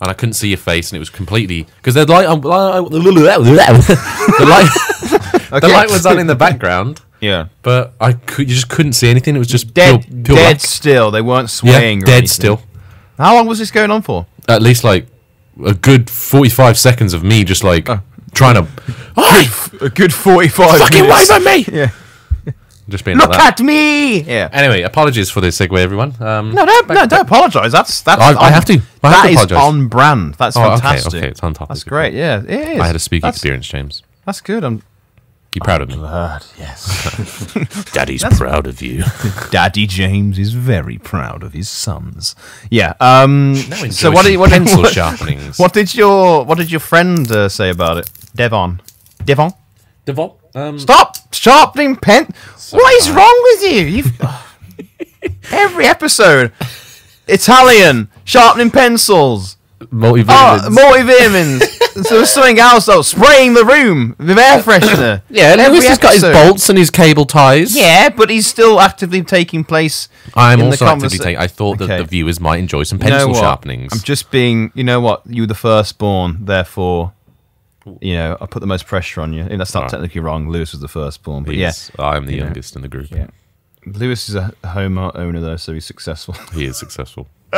B: And I couldn't see your face, and it was completely because um, uh, the light, the light, the light,
A: Okay.
B: the light was on in the background,
A: Yeah.
B: but I could, you just couldn't see anything. It was just
A: Dead,
B: pure, pure
A: dead still. They weren't swaying. or
B: dead
A: anything.
B: still.
A: How long was this going on for?
B: At least like a good forty-five seconds of me just like
A: Oh.
B: trying to
A: A good forty-five.
B: fucking
A: minutes.
B: wave at me.
A: Yeah.
B: Just being
A: Look
B: like that.
A: at me. Yeah.
B: Anyway, apologies for this segue, everyone. Um,
A: No, don't, no, don't apologise. That's that's.
B: I- I have to. I have
A: that
B: to
A: is
B: apologise.
A: on brand. That's
B: Oh, okay,
A: fantastic.
B: okay, it's on topic.
A: That's great. Yeah, it is.
B: I had a speaking
A: that's,
B: experience, James.
A: That's good. I'm
B: You proud of me?
A: glad. Yes.
B: Daddy's proud of you.
A: Daddy James is very proud of his sons. Yeah. Um. so what did what,
B: pencil
A: what,
B: sharpenings.
A: what did your what did your friend uh, say about it? Devon. Devon.
B: Devon? Um,
A: Stop sharpening pen. What is wrong with you? You've every episode. Italian sharpening pencils. Oh,
B: multivitamins.
A: multivitamins. so there's something else though. Spraying the room with air freshener.
B: yeah,
A: Every
B: Lewis has got his bolts and his cable ties.
A: Yeah, but he's still actively taking place.
B: I'm
A: in the
B: also actively taking. I thought
A: Okay.
B: that the viewers might enjoy some
A: You know
B: pencil sharpenings.
A: I'm just being. You know what? You were the firstborn, therefore. You know, I put the most pressure on you. And that's not
B: Alright.
A: technically wrong. Lewis was the firstborn, but
B: He's- I'm the
A: you know.
B: youngest in the group.
A: Yeah. yeah. Lewis is a home owner though, so he's successful.
B: He is successful.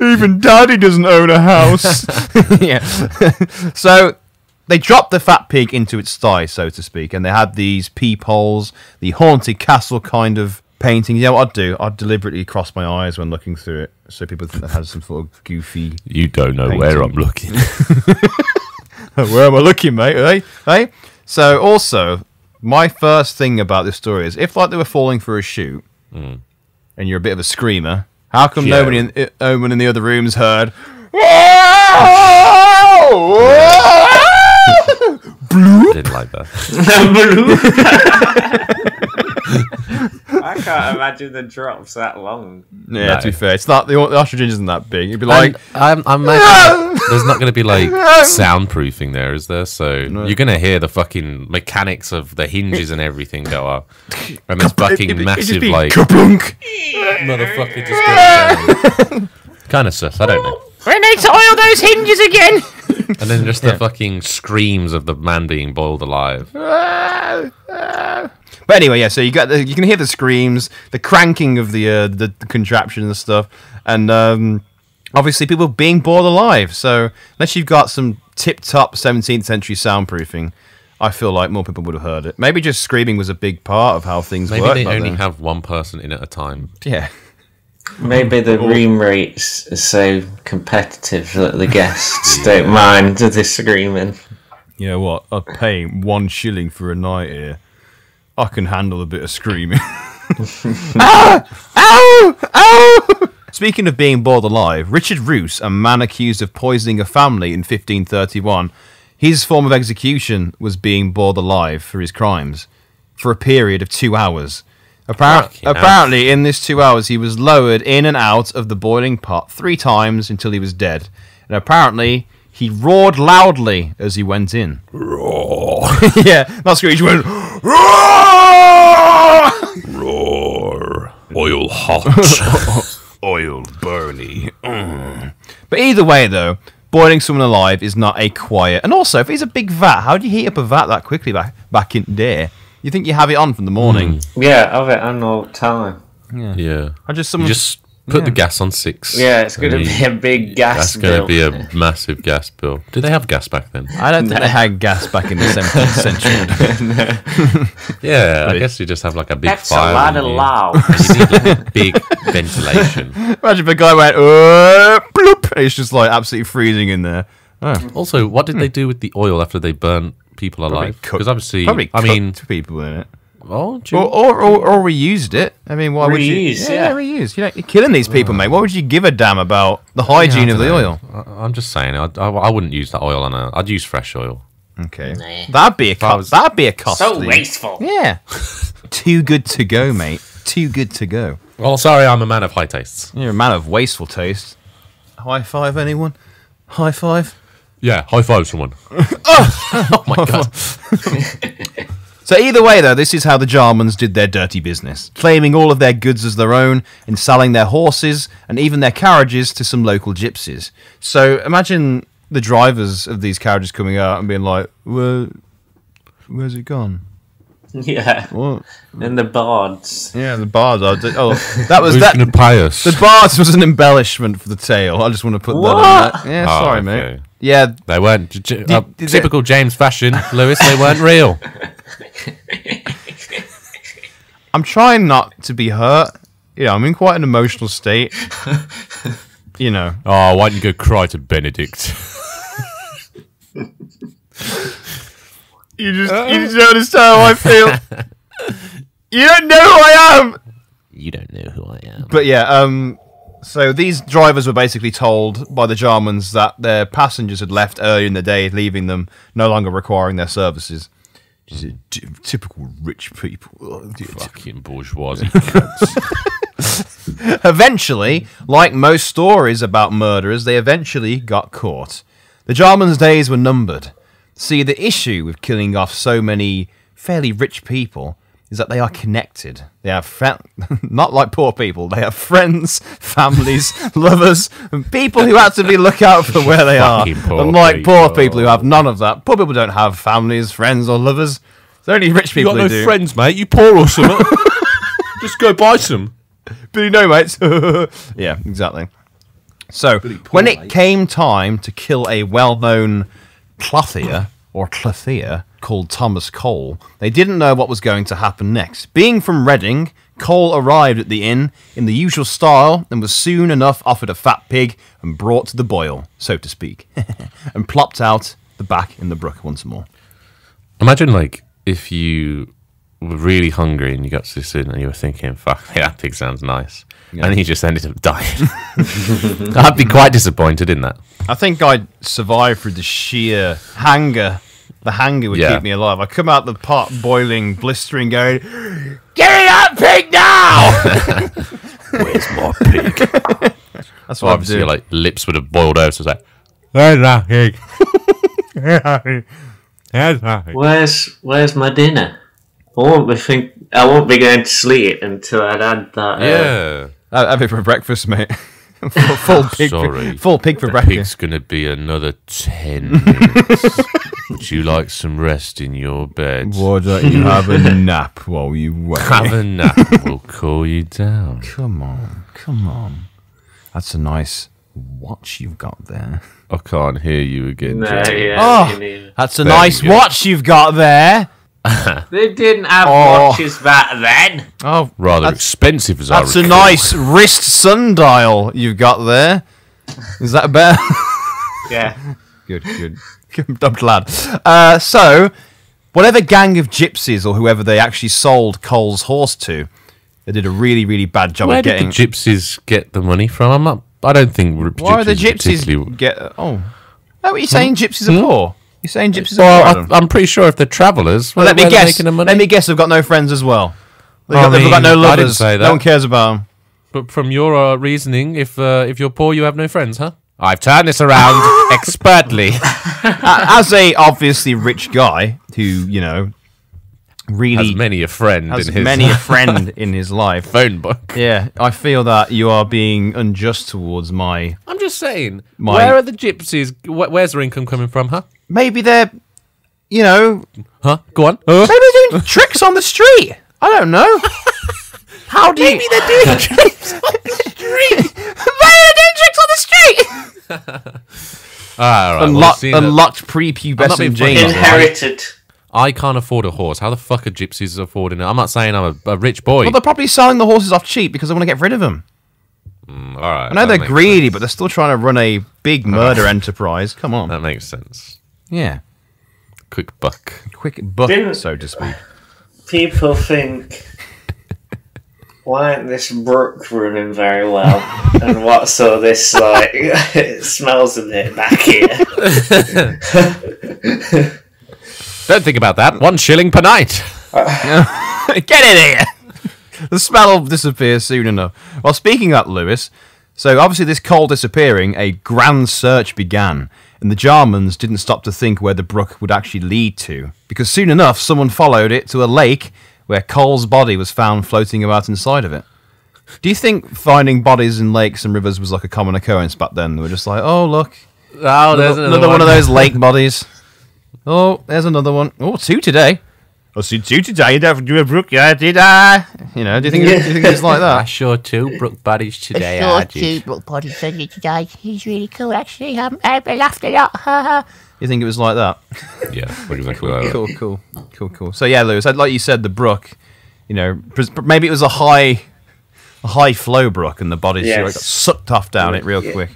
A: Even Daddy doesn't own a house. yeah. so they dropped the fat pig into its sty, so to speak, and they had these peepholes, the haunted castle kind of painting. You know what I'd do? I'd deliberately cross my eyes when looking through it, so people think I had some sort of goofy.
B: You don't know
A: Painting.
B: where I'm looking.
A: Where am I looking, mate? Hey, hey. So also, my first thing about this story is if like they were falling for a shoot, and you're a bit of a screamer, how come
B: Yeah.
A: nobody in, uh, no one in the other rooms heard?
B: I didn't like that.
C: I can't imagine the drops that long.
A: Yeah,
B: No.
A: to be fair, it's not the, the ostrich isn't that big. It'd be like,
B: I'm, I'm imagining there's not going to be like soundproofing there, is there? So you're going to hear the fucking mechanics of the hinges and everything go up, and there's fucking
A: it'd be- it'd
B: massive
A: just be
B: like
A: kaplunk.
B: motherfucker just goes down. kind of sus. I don't know.
E: We need to oil those hinges again.
B: And then just the fucking screams of the man being boiled alive.
A: But anyway, yeah. So you got the, you can hear the screams, the cranking of the uh, the, the contraption and stuff, and um, obviously people being boiled alive. So unless you've got some tip top 17th century soundproofing, I feel like more people would have heard it. Maybe just screaming was a big part of how things
B: Maybe
A: work.
B: they only
A: then.
B: have one person in at a time.
A: yeah.
C: Maybe the room rates are so competitive that the guests don't mind the screaming.
A: You know what? I'd pay one shilling for a night here. I can handle a bit of screaming. ah! Ow! Ow! Speaking of being boiled alive, Richard Roose, a man accused of poisoning a family in 1531, his form of execution was being boiled alive for his crimes for a period of two hours. Appar- apparently, in this two hours, he was lowered in and out of the boiling pot three times until he was dead. And apparently, he roared loudly as he went in. Roar. yeah, not Scrooge. He went, roar!
B: Roar. Oil hot.
A: Oil burny. Mm. But either way, though, boiling someone alive is not a quiet. And also, if it's a big vat, how do you heat up a vat that quickly back, back in there? You think you have it on from the morning?
C: Yeah, of it on all the time.
B: yeah. Yeah.
A: I just
B: You
A: someone
B: just put
A: Yeah.
B: the gas on six.
C: Yeah, it's going to
B: and
C: be a big gas
B: That's going to be a massive gas bill. Did they have gas back then?
A: I don't think they had gas back in the 17th century.
B: Yeah, I guess you just have like a big
C: That's a
B: fire.
C: lot
B: and
C: of
B: you-
C: loud.
B: You need like a big ventilation.
A: Imagine if a guy went, uh, bloop, and it's just like absolutely freezing in there. Oh,
B: Also, what did they do with the oil after they burnt people alive?
A: cooked-
B: Because obviously,
A: probably
B: I mean,
A: cooked people in it.
B: oh, gee,
A: Or, or, or, or reused it. I mean, why would you?
C: Reuse,
A: yeah,
C: yeah.
A: reuse. You know, you're killing these people, mate. What would you give a damn about the
B: yeah,
A: hygiene of the
B: dunno.
A: oil?
B: I, I'm just saying, I, I, I wouldn't use that oil on a. I'd use fresh oil.
A: Okay,
C: Nah.
A: that'd be a co-
B: was-
A: that'd be a costly.
C: So wasteful.
A: Yeah, too good to go, mate. Too good to go.
B: Well, sorry, I'm a man of high tastes.
A: You're a man of wasteful taste. High five, anyone? High five.
B: Yeah, high five, someone.
A: Oh my god. so either way, though, this is how the Jarmans did their dirty business, claiming all of their goods as their own and selling their horses and even their carriages to some local gypsies. So imagine the drivers of these carriages coming out and being like, "Well, Where's it gone?
C: Yeah,
A: What?
C: in the bards.
A: Yeah, the bards. Are oh, that was that.
B: gonna?
A: The bards was an embellishment for the tale. I just want to put that
C: What?
A: in there. Yeah,
B: Oh,
A: sorry,
B: okay.
A: mate. Yeah,
B: They weren't j- j-
A: Did-
B: uh,
A: did they-
B: typical James fashion, Lewis. They weren't real.
A: I'm trying not to be hurt. Yeah, I'm in quite an emotional state. you know.
B: Oh, why don't you go cry to Benedict?
A: You just you just don't understand how I feel. you don't know who I am.
B: you don't know who I am.
A: But yeah, um, so these drivers were basically told by the Jarmans that their passengers had left early in the day, leaving them no longer requiring their services. Just a typical rich people. Oh.
B: Fucking bourgeoisie.
A: Eventually, like most stories about murderers, they eventually got caught. The Jarmans' days were numbered. See, the issue with killing off so many fairly rich people is that they are connected. They have fa- not like poor people. They have friends, families, lovers, and people who actively look out for where they are.
B: Fucking poor
A: Unlike poor
B: people.
A: people who have none of that. Poor people don't have families, friends, or lovers. It's only rich people.
B: you
A: people
B: got no
A: do.
B: friends, mate. You poor or something. Just go buy some.
A: But you know, mates. yeah, exactly. So, when it came time to kill a well clothier or clothier called Thomas Cole, they didn't know what was going to happen next. Being from Reading, Cole arrived at the inn in the usual style and was soon enough offered a fat pig and brought to the boil, so to speak, and plopped out the back in the brook once more.
B: Imagine like if you were really hungry and you got to this inn and you were thinking, "Fuck, that pig sounds nice," and he just ended up dying. I'd be quite disappointed in that.
A: I think I'd survive through the sheer hanger. The hanger would
B: Yeah.
A: keep me alive. I come out the pot boiling, blistering, going, "Get it up, pig now!"
B: Where's my pig?
A: That's what I
B: obviously,
A: do.
B: your like lips would have boiled over. So it's like,
D: There's that pig. There's that pig.
C: Where's Where's my dinner? I won't be think. I won't be going to sleep until I'd had that. Uh,
B: yeah,
A: I have it for breakfast, mate. full, full pig,
B: sorry.
A: full pig for
B: the
A: breakfast.
B: pig's gonna be another ten minutes. Would you like some rest in your bed?
A: Why don't you have a nap while you wait?
B: Have a nap. we'll call you down.
A: Come on, come on. That's a nice watch you've got there.
B: I can't hear you again.
C: No, yeah.
A: Oh. That's a
B: There
A: nice
B: you
A: watch you've got there.
C: They didn't have
A: Oh.
C: watches back then.
A: Oh,
B: Rather
A: that's,
B: expensive, as I
A: that's a nice wrist sundial you've got there. Is that better?
C: Yeah.
A: Good, good. I'm glad. Uh, so, whatever gang of gypsies or whoever they actually sold Cole's horse to, they did a really, really bad job
B: Where
A: of
B: did the gypsies get the money from? I'm not. I don't think. r-
A: Why are the gypsies
B: particularly-
A: get? Oh, oh, what are you saying? Gypsies are poor. You're saying gypsies are
B: Well,
A: poor?
B: I, I'm pretty sure if they're travellers,
A: Well, let me guess.
B: making the money.
A: Let me guess. They've got no friends as well. They've,
B: I
A: got, they've got no
B: mean, I didn't
A: lovers.
B: say that.
A: No one cares about them.
B: But from your uh, reasoning, if uh, if you're poor, you have no friends, huh? I've turned this around expertly.
A: As a obviously rich guy who you know really
B: Has many a friend
A: has
B: in his
A: many a friend in his life.
B: phone book.
A: Yeah, I feel that you are being unjust towards my.
B: I'm just saying.
A: My-
B: Where are the gypsies? Wh- where's their income coming from, huh?
A: Maybe they're, you know,
B: Huh? Go on. Uh,
A: maybe they're doing tricks on the street. I don't know. How do maybe you? they're doing tricks on the street. maybe they're doing tricks on the street.
B: ah, all right, well,
A: Unlocked,
B: seeing that-
A: unlocked
B: I'm not being
A: prepubescent genes.
C: Inherited.
B: I can't afford a horse. How the fuck are gypsies affording it? I'm not saying I'm a, a rich boy.
A: Well, they're probably selling the horses off cheap because they want to get rid of them.
B: Mm, all right.
A: I know they're greedy,
B: sense.
A: but they're still trying to run a big murder enterprise. Come on.
B: That makes sense.
A: Yeah.
B: Quick buck.
A: Quick buck,
C: Didn't-
A: so to speak.
C: People think. Why ain't this brook running very well? and what's all this like? it smells a bit back here.
B: Don't think about that. One shilling per night.
A: Get in here! the smell will disappear soon enough. Well, speaking of that, Lewis, so obviously this coal disappearing, a grand search began, and the Jarmans didn't stop to think where the brook would actually lead to, because soon enough someone followed it to a lake where Cole's body was found floating about inside of it. Do you think finding bodies in lakes and rivers was like a common occurrence back then? They were just like, oh look,
B: Oh,
A: another, another one of those lake bodies. Oh, there's another one. Oh, two today.
D: I see two today. You don't do a brook.
A: Yeah, did I? You know, do you think, do you think it's like that?
B: I
A: that?
B: sure too broke buddies today.
E: I
B: I
E: saw
B: did.
E: cute Brooke Body said it today. He's really cool, actually. Um, I I laughed a lot. Ha ha.
A: You think it was like that?
B: Yeah, pretty much. like.
A: Cool, cool, cool, cool. So yeah, Lewis, like you said, the brook. You know, maybe it was a high, a high flow brook, and the body
C: Yes.
A: got sucked off down it real quick.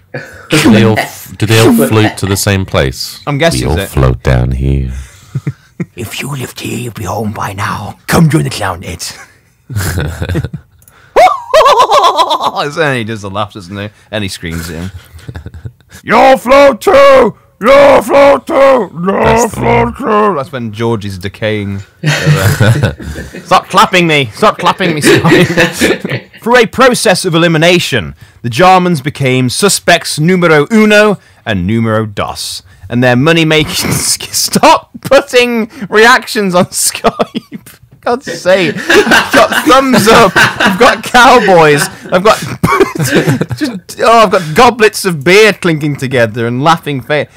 B: Do they all f- do they all float to the same place?
A: I'm guessing
B: we all
A: so.
B: float down here.
E: If you lived here, you'd be home by now. Come join the clown net.
A: and he does the laugh, doesn't he? And he screams at him.
D: Your float too. Your float too. Your
B: That's the
D: float too.
A: That's when George is decaying. Stop clapping me! Stop clapping me! Simon. Through a process of elimination, the Jarmans became suspects numero uno and numero dos, and their money-making. Stop putting reactions on Skype. God's sake! I've got thumbs up. I've got cowboys. I've got just oh, I've got goblets of beer clinking together and laughing face.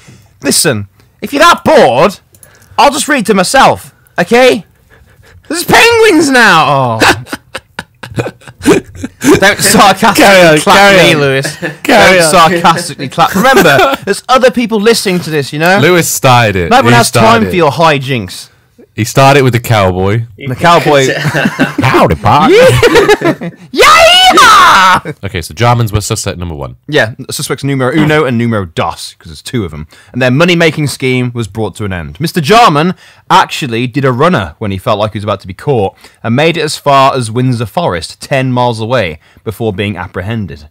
A: Listen, if you're that bored, I'll just read to myself, okay? There's penguins now. Oh. Don't sarcastically
D: Carry on,
A: clap
D: carry
A: me,
D: on.
A: Lewis.
D: Carry
A: Don't
D: on.
A: sarcastically clap. Remember, there's other people listening to this. You know,
B: Lewis started it.
A: no one
B: He
A: has time
B: started
A: for
B: it.
A: your hijinks.
B: He started with the cowboy.
A: The cowboy.
B: Howdy, Pot.
A: Yeah.
B: Okay, so Jarmans were suspect number one.
A: Yeah, suspects numero uno and numero dos, because there's two of them. And their money making scheme was brought to an end. Mr. Jarman actually did a runner when he felt like he was about to be caught and made it as far as Windsor Forest, 10 miles away, before being apprehended.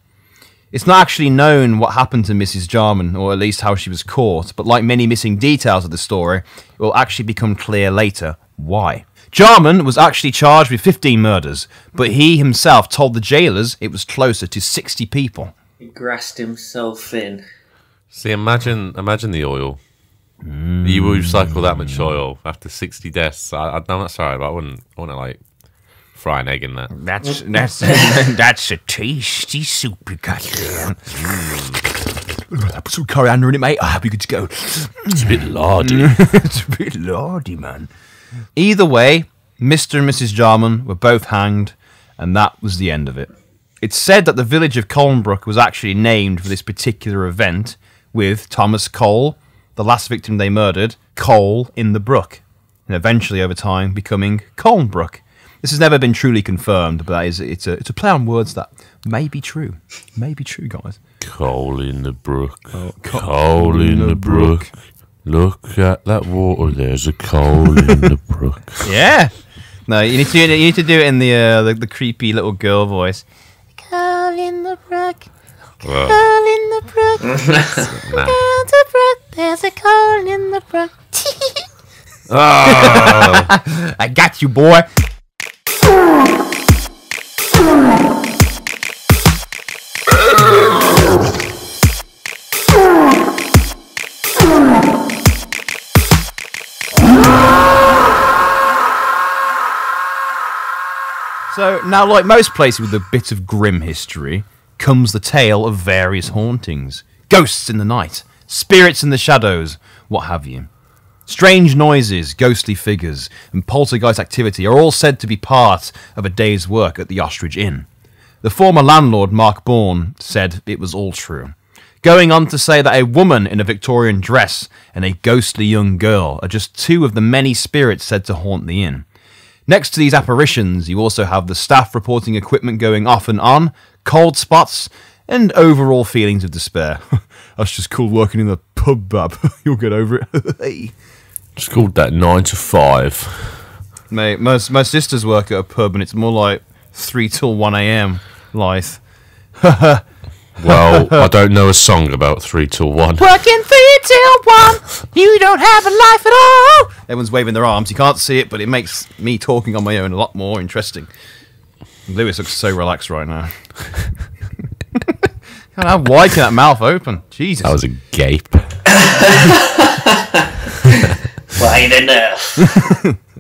A: It's not actually known what happened to Mrs. Jarman, or at least how she was caught, but like many missing details of the story, it will actually become clear later why. Jarman was actually charged with 15 murders, but he himself told the jailers it was closer to 60 people.
C: He grassed himself in.
B: See, imagine, imagine the oil. You will recycle that much oil after sixty deaths. I, I, I'm not sorry, but I wouldn't. I wouldn't like fry an egg in that.
E: That's that's that's a tasty soup you got there.
A: Put some coriander in it, mate. I'll be good to go.
B: It's a bit lardy.
A: it's a bit lardy, man. Either way, Mr. and Mrs. Jarman were both hanged, and that was the end of it. It's said that the village of Colnbrook was actually named for this particular event, with Thomas Cole, the last victim they murdered, Cole in the brook, and eventually over time becoming Colnbrook. This has never been truly confirmed, but that is, it's, a, it's a play on words that may be true. May be true, guys.
B: Coal in the brook. Oh, coal in the brook. Look at that water. There's a coal in the brook.
A: Yeah. No, you need to, you need to do it in the, uh, the, the creepy little girl voice.
E: Call in the brook.
B: Well,
E: Call in the brook.
B: nah.
E: Down the brook. There's a call in the brook.
B: Oh,
A: I got you, boy. So now, like most places with a bit of grim history, comes the tale of various hauntings, ghosts in the night, spirits in the shadows, what have you. Strange noises, ghostly figures, and poltergeist activity are all said to be part of a day's work at the Ostrich Inn. The former landlord, Mark Bourne, said it was all true, going on to say that a woman in a Victorian dress and a ghostly young girl are just two of the many spirits said to haunt the inn. Next to these apparitions, you also have the staff reporting equipment going off and on, cold spots, and overall feelings of despair. That's just cool working in the pub, bub. You'll get over it. hey.
B: it's called that nine to five.
A: Mate, most my sisters work at a pub, and it's more like three till one a.m. Life.
B: Well, I don't know a song about three till one.
E: Working three till one. You don't have a life at all.
A: Everyone's waving their arms. You can't see it, but it makes me talking on my own a lot more interesting. Lewis looks so relaxed right now. God, how wide can that mouth open? Jesus.
B: That was a gape.
C: Wide enough.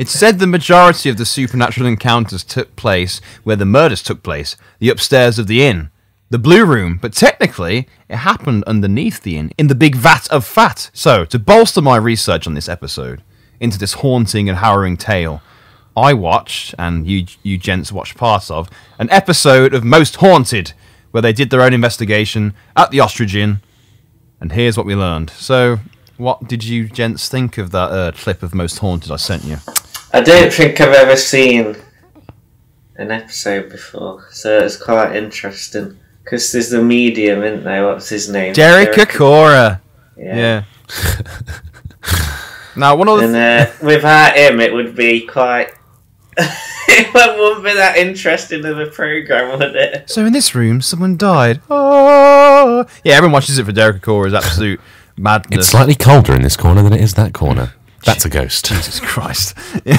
A: It's said the majority of the supernatural encounters took place where the murders took place, the upstairs of the inn. The Blue Room, but technically it happened underneath the inn in the big vat of fat. So, to bolster my research on this episode into this haunting and harrowing tale, I watched, and you, you gents watched parts of, an episode of Most Haunted, where they did their own investigation at the Ostrich Inn, and here's what we learned. So, what did you gents think of that uh, clip of Most Haunted I sent you?
C: I don't think I've ever seen an episode before, so it's quite interesting. Because there's the medium, isn't there? What's his name?
A: Derek Acorah.
C: Yeah.
A: Yeah. now, one of the
C: And uh, without him, it would be quite. it wouldn't be that interesting of a program, would it?
A: So in this room, someone died. Oh, yeah, everyone watches it for Derek Acorah's absolute madness.
B: It's slightly colder in this corner than it is that corner. That's a ghost.
A: Jesus Christ.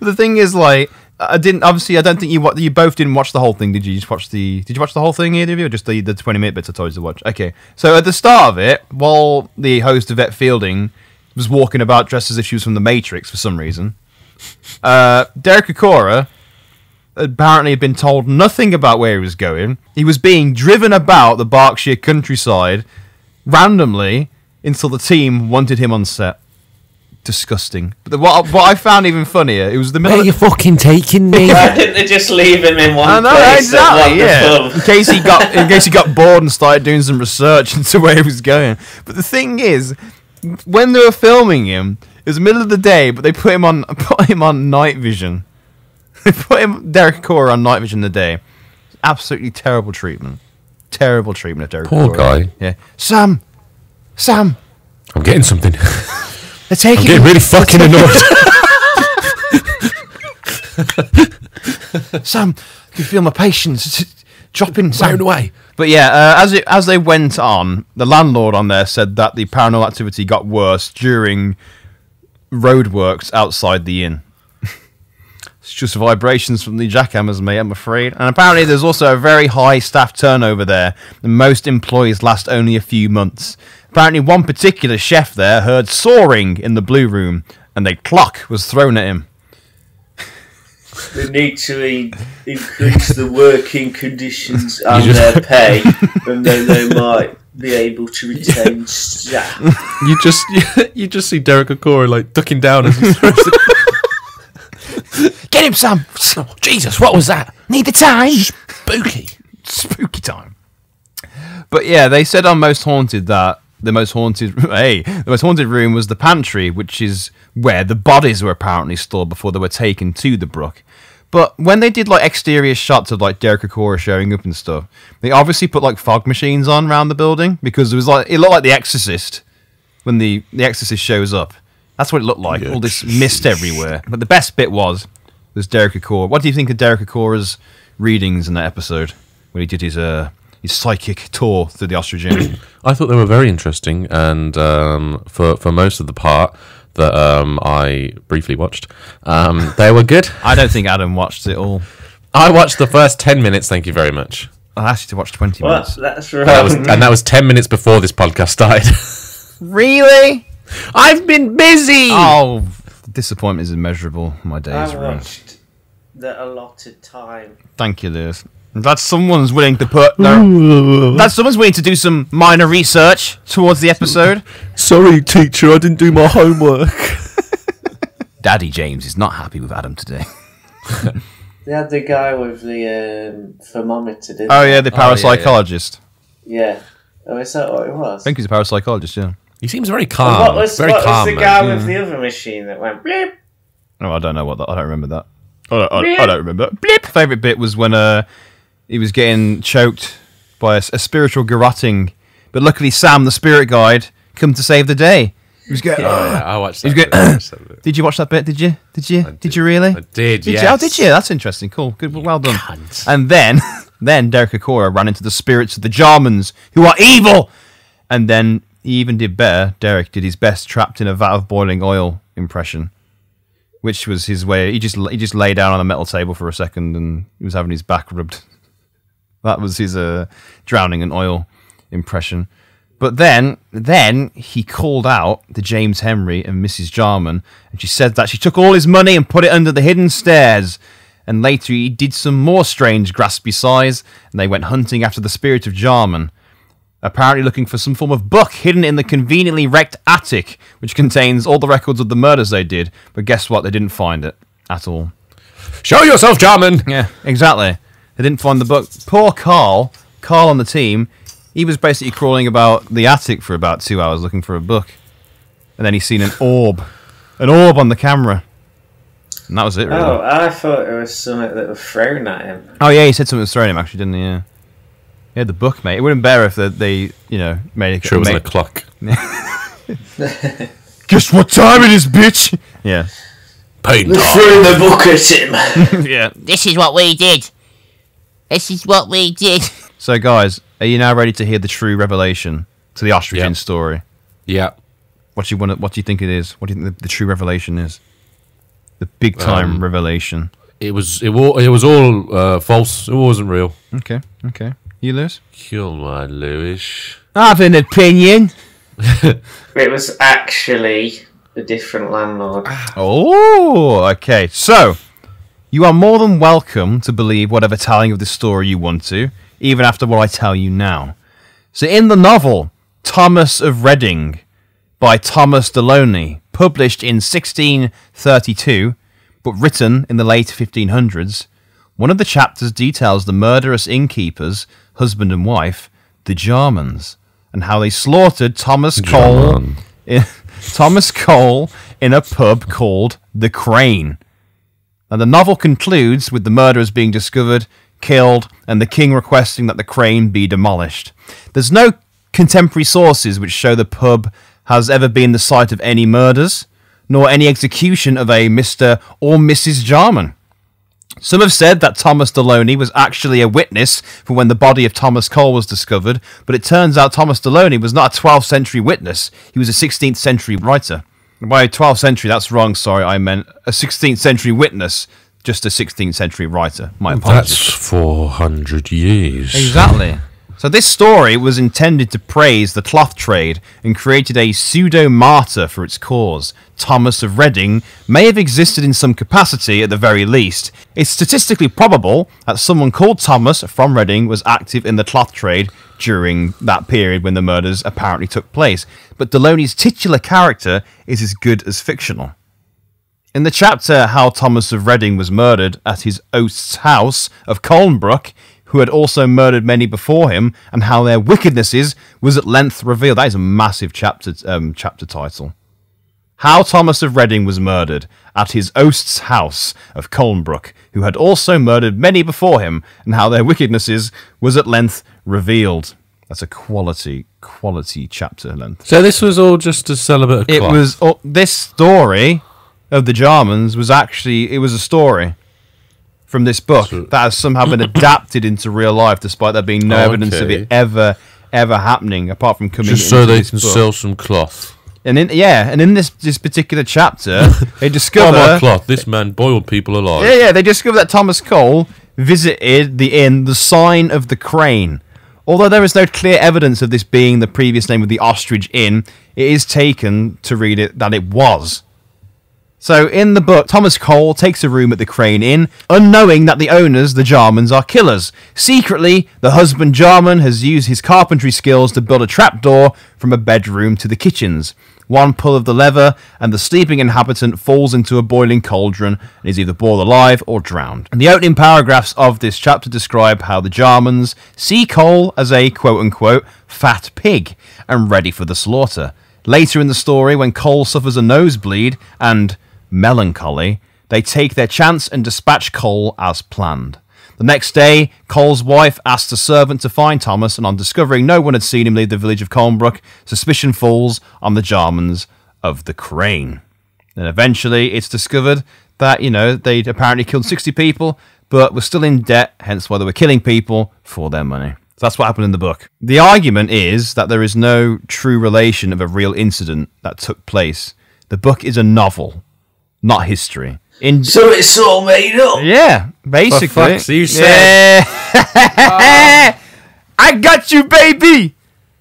A: The thing is, like, I didn't. Obviously, I don't think you you both didn't watch the whole thing, did you? You just watch the. Did you watch the whole thing, either of you, or just the the twenty minute bits I told you to watch? Okay. So at the start of it, while the host of Yvette Fielding was walking about dressed as if she was from the Matrix for some reason, uh, Derek Acorah apparently had been told nothing about where he was going. He was being driven about the Berkshire countryside randomly until the team wanted him on set. Disgusting. But the, what, what I found even funnier, it was the middle.
B: Where
A: of
B: you fucking taking me?
C: Why didn't they just leave him in one
A: I know
C: place
A: exactly.
C: at
A: Yeah.
C: one
A: In case he got in case he got bored and started doing some research into where he was going. But the thing is, when they were filming him, it was the middle of the day, but they put him on put him on night vision. They put him Derek Cora on night vision the day. Absolutely terrible treatment. Terrible treatment of Derek
B: Poor
A: Cora.
B: guy.
A: Yeah. Sam. Sam.
B: I'm getting something.
A: They're taking
B: I'm getting really fucking annoyed.
A: Sam. I can feel my patience dropping. Sam.
B: Away.
A: But yeah, uh, as it as they went on, the landlord on there said that the paranormal activity got worse during roadworks outside the inn. It's just vibrations from the jackhammers, mate. I'm afraid. And apparently, there's also a very high staff turnover there. And most employees last only a few months. Apparently, one particular chef there heard soaring in the blue room, and a clock was thrown at him.
C: They need to in- increase the working conditions and
B: just-
C: their pay, and then they might be able to retain staff.
B: you just you, just see Derek Acorah like ducking down as he throws it.
A: Get him, Sam!
B: Jesus, what was that?
E: Need the time?
B: Spooky.
A: spooky time. But yeah, they said on Most Haunted that the most haunted hey, the most haunted room was the pantry, which is where the bodies were apparently stored before they were taken to the brook. But when they did like exterior shots of like Derek Acorah showing up and stuff, they obviously put like fog machines on around the building because it was like it looked like The Exorcist when the the Exorcist shows up. That's what it looked like. All this mist everywhere. But the best bit was was Derek Acorah. What do you think of Derek Acorah's readings in that episode when he did his uh his psychic tour through the ostrich inn?
B: I thought they were very interesting, and um, for for most of the part that um, I briefly watched, um, they were good.
A: I don't think Adam watched it all.
B: I watched the first ten minutes. Thank you very much.
A: I asked you to watch twenty
C: Well,
A: minutes.
C: that's right.
B: That was, and that was ten minutes before this podcast started.
A: Really?
B: I've been busy.
A: Oh, the disappointment is immeasurable. My days
C: I
A: run.
C: watched the allotted time.
A: Thank you, Lewis. I'm someone's willing to put. Their, that someone's willing to do some minor research towards the episode.
B: Sorry, teacher, I didn't do my homework.
A: Daddy James is not happy with Adam today.
C: They had the guy with the um, thermometer, didn't
A: Oh
C: they?
A: yeah, the
B: yeah, yeah.
A: parapsychologist.
C: Yeah. Oh, is that what it was?
A: I think he's a parapsychologist. Yeah.
B: He seems very
C: And
B: calm.
C: what was,
B: very
C: what
B: calm.
C: was the
B: man.
C: guy with the other machine that went bleep?
A: Oh, I don't know what that. I don't remember that. I don't, I, I don't remember. Blip. Favorite bit was when uh he was getting choked by a spiritual garroting, but luckily Sam, the spirit guide, come to save the day. He was going.
B: Oh, yeah, I watched that.
A: He's
B: bit,
A: good.
B: I watched that bit.
A: Did you watch that bit? Did you? Did you? Did,
B: did.
A: you really?
B: I did,
A: Did you? Oh, did you? That's interesting. Cool. Good. Well done.
B: Cunt.
A: And then, then Derek Acorah ran into the spirits of the Jarmans, who are evil. And then he even did better. Derek did his best trapped in a vat of boiling oil impression, which was his way. He just he just lay down on a metal table for a second and he was having his back rubbed. That was his uh, drowning in oil impression. But then, then he called out to James Henry and Mrs. Jarman, and she said that she took all his money and put it under the hidden stairs, and later he did some more strange graspy sighs, and they went hunting after the spirit of Jarman, apparently looking for some form of book hidden in the conveniently wrecked attic, which contains all the records of the murders they did. But guess what? They didn't find it at all.
B: Show yourself, Jarman!
A: Yeah, exactly. They didn't find the book. Poor Karl, Karl on the team, he was basically crawling about the attic for about two hours looking for a book. And then he's seen an orb. An orb on the camera. And that was it, really.
C: Oh,
A: Oh,
C: I thought it was something that was thrown at him.
A: Oh, yeah, he said something was thrown at him, actually, didn't he? Yeah. He had the book, mate. It wouldn't been better if they, they you know, made it.
B: Sure, it was in a clock.
D: Guess what time it is, bitch?
A: Yeah.
B: Pain
C: They threw the book at him.
A: yeah.
E: This is what we did. This is what we did.
A: So, guys, are you now ready to hear the true revelation to the Ostrich Inn
B: Yep.
A: story?
B: Yeah.
A: What do you want? What do you think it is? What do you think the, the true revelation is? The big time
B: Um,
A: revelation.
B: It was it, wa- it was all uh, false. It wasn't real.
A: Okay, okay. You lose.
B: Kill my Lewis.
A: I have an opinion.
C: It was actually a different landlord.
A: Oh, okay. So, you are more than welcome to believe whatever telling of the story you want to, even after what I tell you now. So, in the novel Thomas of Reading by Thomas Deloney, published in 1632, but written in the late 1500s, one of the chapters details the murderous innkeepers, husband and wife, the Jarmans, and how they slaughtered Thomas Cole. In- Thomas Cole in a pub called The Crane. And the novel concludes with the murderers being discovered, killed, and the king requesting that the crane be demolished. There's no contemporary sources which show the pub has ever been the site of any murders, nor any execution of a Mr. or Mrs. Jarman. Some have said that Thomas Deloney was actually a witness for when the body of Thomas Cole was discovered, but it turns out Thomas Deloney was not a 12th century witness, he was a 16th century writer. By 12th century, that's wrong, sorry, I meant a 16th century witness, just a 16th century writer. My apologies.
B: That's four hundred years.
A: Exactly. So this story was intended to praise the cloth trade and created a pseudo martyr for its cause. Thomas of Reading may have existed in some capacity at the very least. It's statistically probable that someone called Thomas from Reading was active in the cloth trade during that period when the murders apparently took place. But Deloney's titular character is as good as fictional. In the chapter How Thomas of Reading was murdered at his host's house of Colnbrook, who had also murdered many before him, and how their wickednesses was at length revealed. That is a massive chapter um, chapter title. How Thomas of Reading was murdered at his host's house of Colnbrook, who had also murdered many before him, and how their wickednesses was at length revealed. That's a quality, quality chapter length.
B: So this was all just a of
A: It
B: cloth.
A: was oh, this story of the Jarmans was actually it was a story from this book
B: So-
A: that has somehow been adapted into real life, despite there being no
B: Oh,
A: evidence of it ever ever happening, apart from coming
B: just so they can
A: book.
B: sell some cloth.
A: And in yeah, and in this this particular chapter, they
B: Oh
A: discover
B: my cloth! This man boiled people alive.
A: yeah, yeah, they discover that Thomas Cole visited the inn, the Sign of the Crane. Although there is no clear evidence of this being the previous name of the Ostrich Inn, it is taken to read it that it was. So in the book, Thomas Cole takes a room at the Crane Inn, unknowing that the owners, the Jarmans, are killers. Secretly, the husband Jarman has used his carpentry skills to build a trapdoor from a bedroom to the kitchens. One pull of the lever, and the sleeping inhabitant falls into a boiling cauldron and is either boiled alive or drowned. And the opening paragraphs of this chapter describe how the Jarmans see Cole as a quote unquote fat pig and ready for the slaughter. Later in the story, when Cole suffers a nosebleed and melancholy, they take their chance and dispatch Cole as planned. The next day, Cole's wife asks a servant to find Thomas, and on discovering no one had seen him leave the village of Colnbrook, suspicion falls on the Jarmans of the Crane. And eventually, it's discovered that, you know, they'd apparently killed 60 people, but were still in debt, hence why they were killing people for their money. So that's what happened in the book. The argument is that there is no true relation of a real incident that took place. The book is a novel, not history. In
C: So it's all made up.
A: yeah, basically.
B: fuck's you
A: Yeah. I got you, baby.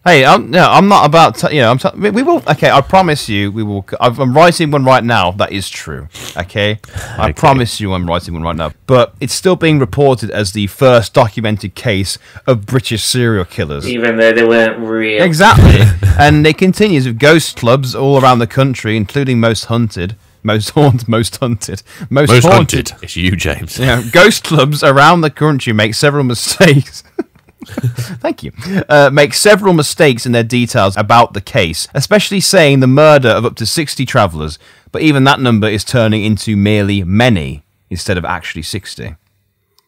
A: Hey, I'm no, I'm not about to, you know. I'm t- we we will. Okay, I promise you, we will. I've- I'm writing one right now. That is true. Okay, I promise you, I'm writing one right now. But it's still being reported as the first documented case of British serial killers.
C: Even though they weren't real.
A: Exactly, and it continues with ghost clubs all around the country, including most hunted, most haunted, most hunted, most,
B: Most
A: haunted.
B: haunted. It's you, James.
A: Yeah, ghost clubs around the country make several mistakes. Thank you. Uh, make several mistakes in their details about the case, especially saying the murder of up to 60 travellers, but even that number is turning into merely many instead of actually 60. And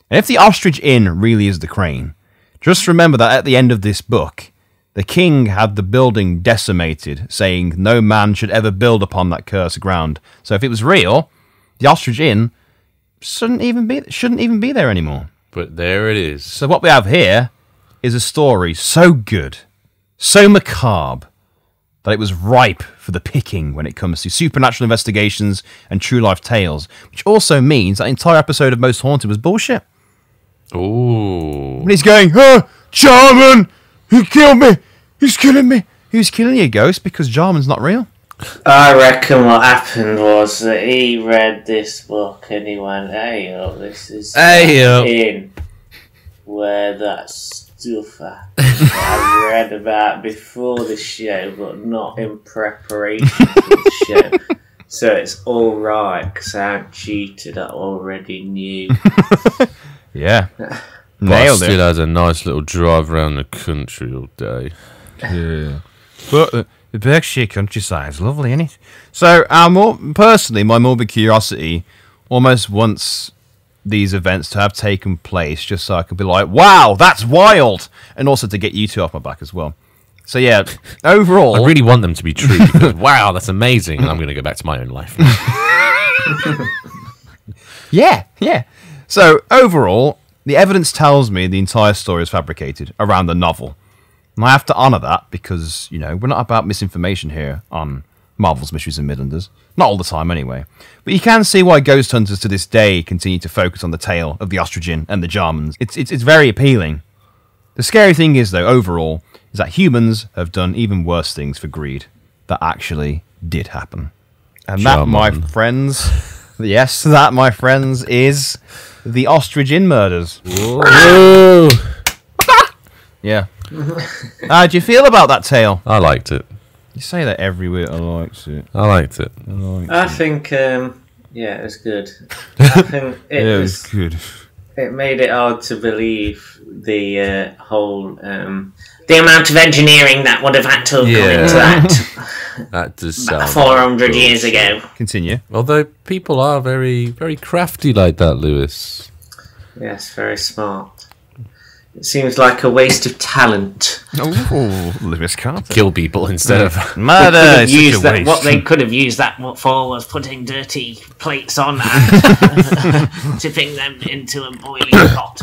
A: if the Ostrich Inn really is the crane, just remember that at the end of this book, the king had the building decimated, saying no man should ever build upon that cursed ground. So if it was real, the Ostrich Inn shouldn't even be shouldn't even be there anymore.
B: But there it is.
A: So what we have here is a story so good, so macabre, that it was ripe for the picking when it comes to supernatural investigations and true life tales, which also means that entire episode of Most Haunted was bullshit.
B: Ooh.
A: And he's going, oh, Jarman, he killed me, he's killing me. Who's killing you, Ghost? Because Jarman's not real.
C: I reckon what happened was that he read this book and he went, "Hey, oh, this is
B: Hey,
C: that
B: yo."
C: in where that stuff at I read about before the show, but not in preparation for the show." So it's all right because I haven't cheated. I already knew.
A: Yeah.
B: But I
A: Nailed
B: still
A: it.
B: had a nice little drive around the country all day.
A: Yeah. But uh, the Berkshire countryside is lovely, isn't it? So, our more, personally, my morbid curiosity almost wants these events to have taken place just so I could be like, wow, that's wild! And also to get you two off my back as well. So, yeah, overall.
B: I really want them to be true because wow, that's amazing. And I'm going to go back to my own life.
A: Yeah, yeah. So overall, the evidence tells me the entire story is fabricated around the novel. And I have to honour that because, you know, we're not about misinformation here on Marvel's Mysteries and Midlanders. Not all the time, anyway. But you can see why ghost hunters to this day continue to focus on the tale of the Ostrich Inn and the Jarmans. It's, it's, it's very appealing. The scary thing is, though, overall, is that humans have done even worse things for greed that actually did happen. And that, my friends, yes, that, my friends, is the Ostrich Inn murders.
B: Whoa.
A: Yeah. How do you feel about that tale?
B: I liked it.
A: You say that everywhere. I likes it.
B: I liked it.
A: I likes
C: I
A: it.
C: think, um, yeah, it was good. I think it
A: Yeah,
C: was.
A: it's good.
C: It made it hard to believe the uh, whole um, the amount of engineering that would have had to have
B: Yeah.
C: gone into that
B: That does sound.
C: four hundred
B: like
C: years ago.
A: Continue.
B: Although people are very, very crafty like that, Lewis.
C: Yes, very smart. It seems like a waste of talent.
A: Oh, Lewis Carter.
B: Kill people instead of.
A: Murder
C: Could have
A: such
C: used
A: a
C: that,
A: waste.
C: what they could have used that for was putting dirty plates on and tipping them into a boiling pot.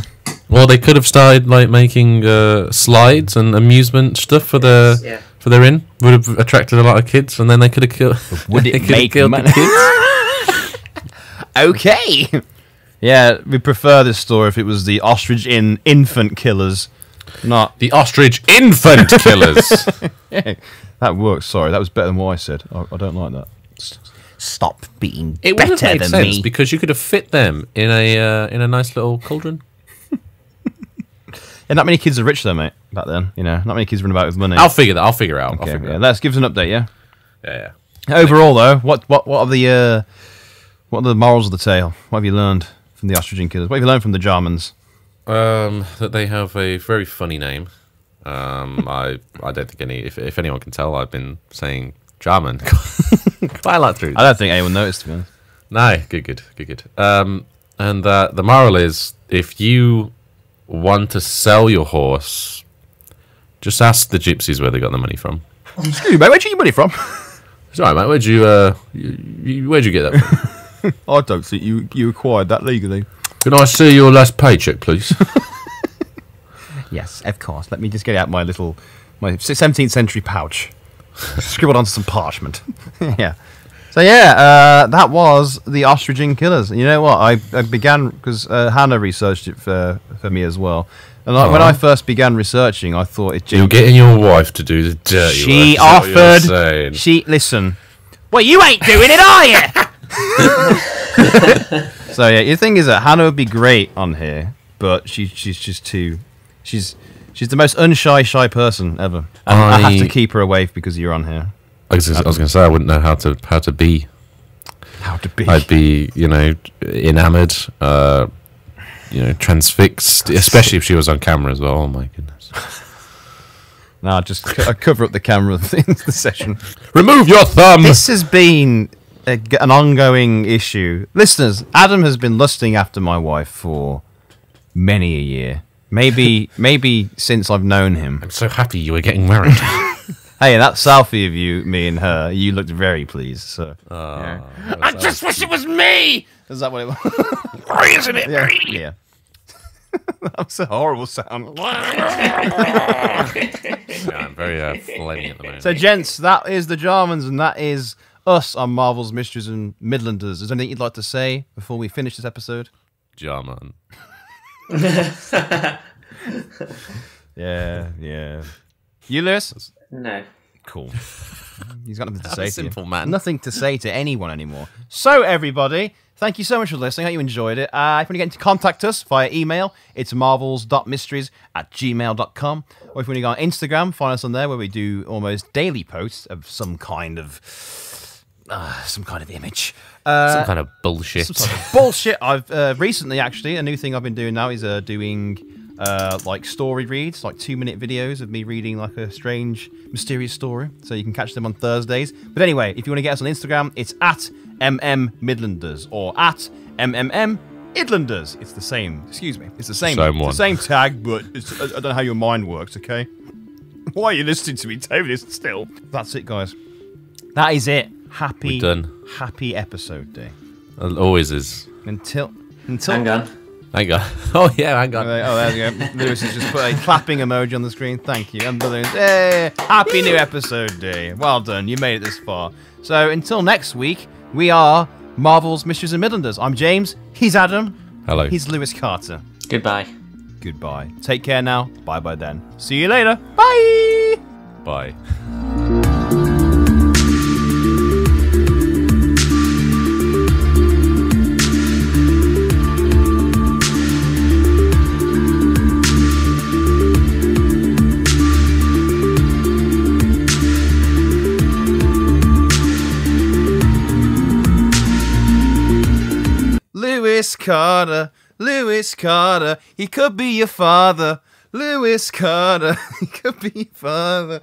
B: Well, they could have started like making uh, slides and amusement stuff for their
C: Yeah.
B: for their inn. Would have attracted a lot of kids, and then they could have killed.
A: Would it make
B: killed the
A: money?
B: kids?
A: okay. Yeah, we prefer this story if it was the Ostrich Inn infant killers, not.
B: The ostrich infant killers.
A: That works. Sorry, that was better than what I said. I, I don't like that. Stop being
B: It would have made
A: than
B: sense
A: me.
B: because you could have fit them in a uh, in a nice little cauldron.
A: Yeah, not many kids are rich though, mate. Back then, you know, not many kids run about with money.
B: I'll figure that. I'll figure out. I'll
A: okay,
B: figure
A: yeah,
B: out.
A: let's give us an update. Yeah.
B: Yeah, yeah.
A: Overall, though, what what what are the uh, what are the morals of the tale? What have you learned from the Ostrich Inn killers? What have you learned from the Jarmans?
B: Um, that they have a very funny name. Um, I I don't think any if, if anyone can tell, I've been saying Jarman quite a lot through.
A: I don't think anyone noticed. To be honest.
B: No, good, good, good, good. Um, and uh, the moral is, if you want to sell your horse, just ask the gypsies where they got the money from.
A: Excuse me, mate. Where'd you get your money from?
B: It's all right, mate. Where'd you, uh, you, you, where'd you get that from?
A: I don't think you you acquired that legally.
B: Can I see your last paycheck, please?
A: Yes, of course. Let me just get out my little my 17th century pouch, scribbled onto some parchment. yeah. So yeah, uh, that was the Ostrich Inn killers. You know what? I, I began because uh, Hannah researched it for for me as well, And like, when I first began researching, I thought it.
B: You're getting your wife to do the dirty
A: she
B: work. is what you're
A: offered. She listen.
E: Well, you ain't doing it, are you?
A: So yeah, the thing is that Hannah would be great on here, but she she's just too. She's she's the most unshy shy person ever. And I, have to keep her away because you're on here.
B: I was, I was going to say I wouldn't know how to how to be.
A: How to be?
B: I'd be you know enamored, uh, you know transfixed, especially if she was on camera as well. Oh my goodness!
A: no, I'd just I'd cover up the camera thing the session.
B: Remove your thumb.
A: This has been a an ongoing issue. Listeners, Adam has been lusting after my wife for many a year. Maybe maybe since I've known him.
B: I'm so happy you were getting married.
A: Hey, that selfie of you, me and her, you looked very pleased. So, yeah.
E: I just wish it was me.
A: is that what it was?
E: Isn't it?
A: yeah. yeah. that was a horrible sound.
B: yeah, I'm very uh, phlegmy at the moment.
A: So, gents, that is the Jarmans, and that is us on Marvel's Mysteries and Midlanders. Is there anything you'd like to say before we finish this episode?
B: Jarman.
A: Yeah, yeah. You, Lewis?
C: No.
A: Cool. He's got nothing to
B: I'm a
A: say to
B: simple
A: you.
B: man.
A: Nothing to say to anyone anymore. So, everybody, thank you so much for listening. I hope you enjoyed it. Uh, if you want to get into contact us via email, it's marvels.mysteries at gmail.com. Or if you want to go on Instagram, find us on there where we do almost daily posts of some kind of uh, some kind of image. Uh,
B: Some kind of bullshit.
A: some sort of bullshit. I've uh, recently actually a new thing I've been doing now is uh, doing uh, like story reads, like two minute videos of me reading like a strange, mysterious story. So you can catch them on Thursdays. But anyway, if you want to get us on Instagram, it's at mm midlanders or at mmm idlanders. It's the same. Excuse me. It's the same.
B: Same
A: it's
B: one.
A: the same tag, but it's, I, I don't know how your mind works. Okay. Why are you listening to me, David? Still. That's it, guys. That is it. Happy,
B: We're done.
A: happy episode day.
B: It always is.
A: Until until
C: Hang on.
B: Hang on. Oh yeah, hang on.
A: there oh, there we go. Lewis has just put a clapping emoji on the screen. Thank you. And balloons. Hey, happy new episode day. Well done. You made it this far. So until next week, we are Marvel's Mysteries and Midlanders. I'm James. He's Adam.
B: Hello.
A: He's Lewis Carter.
C: Goodbye.
A: Goodbye. Take care now. Bye bye then. See you later. Bye.
B: Bye.
A: Lewis Carter. Lewis Carter. He could be your father. Lewis Carter. He could be your father.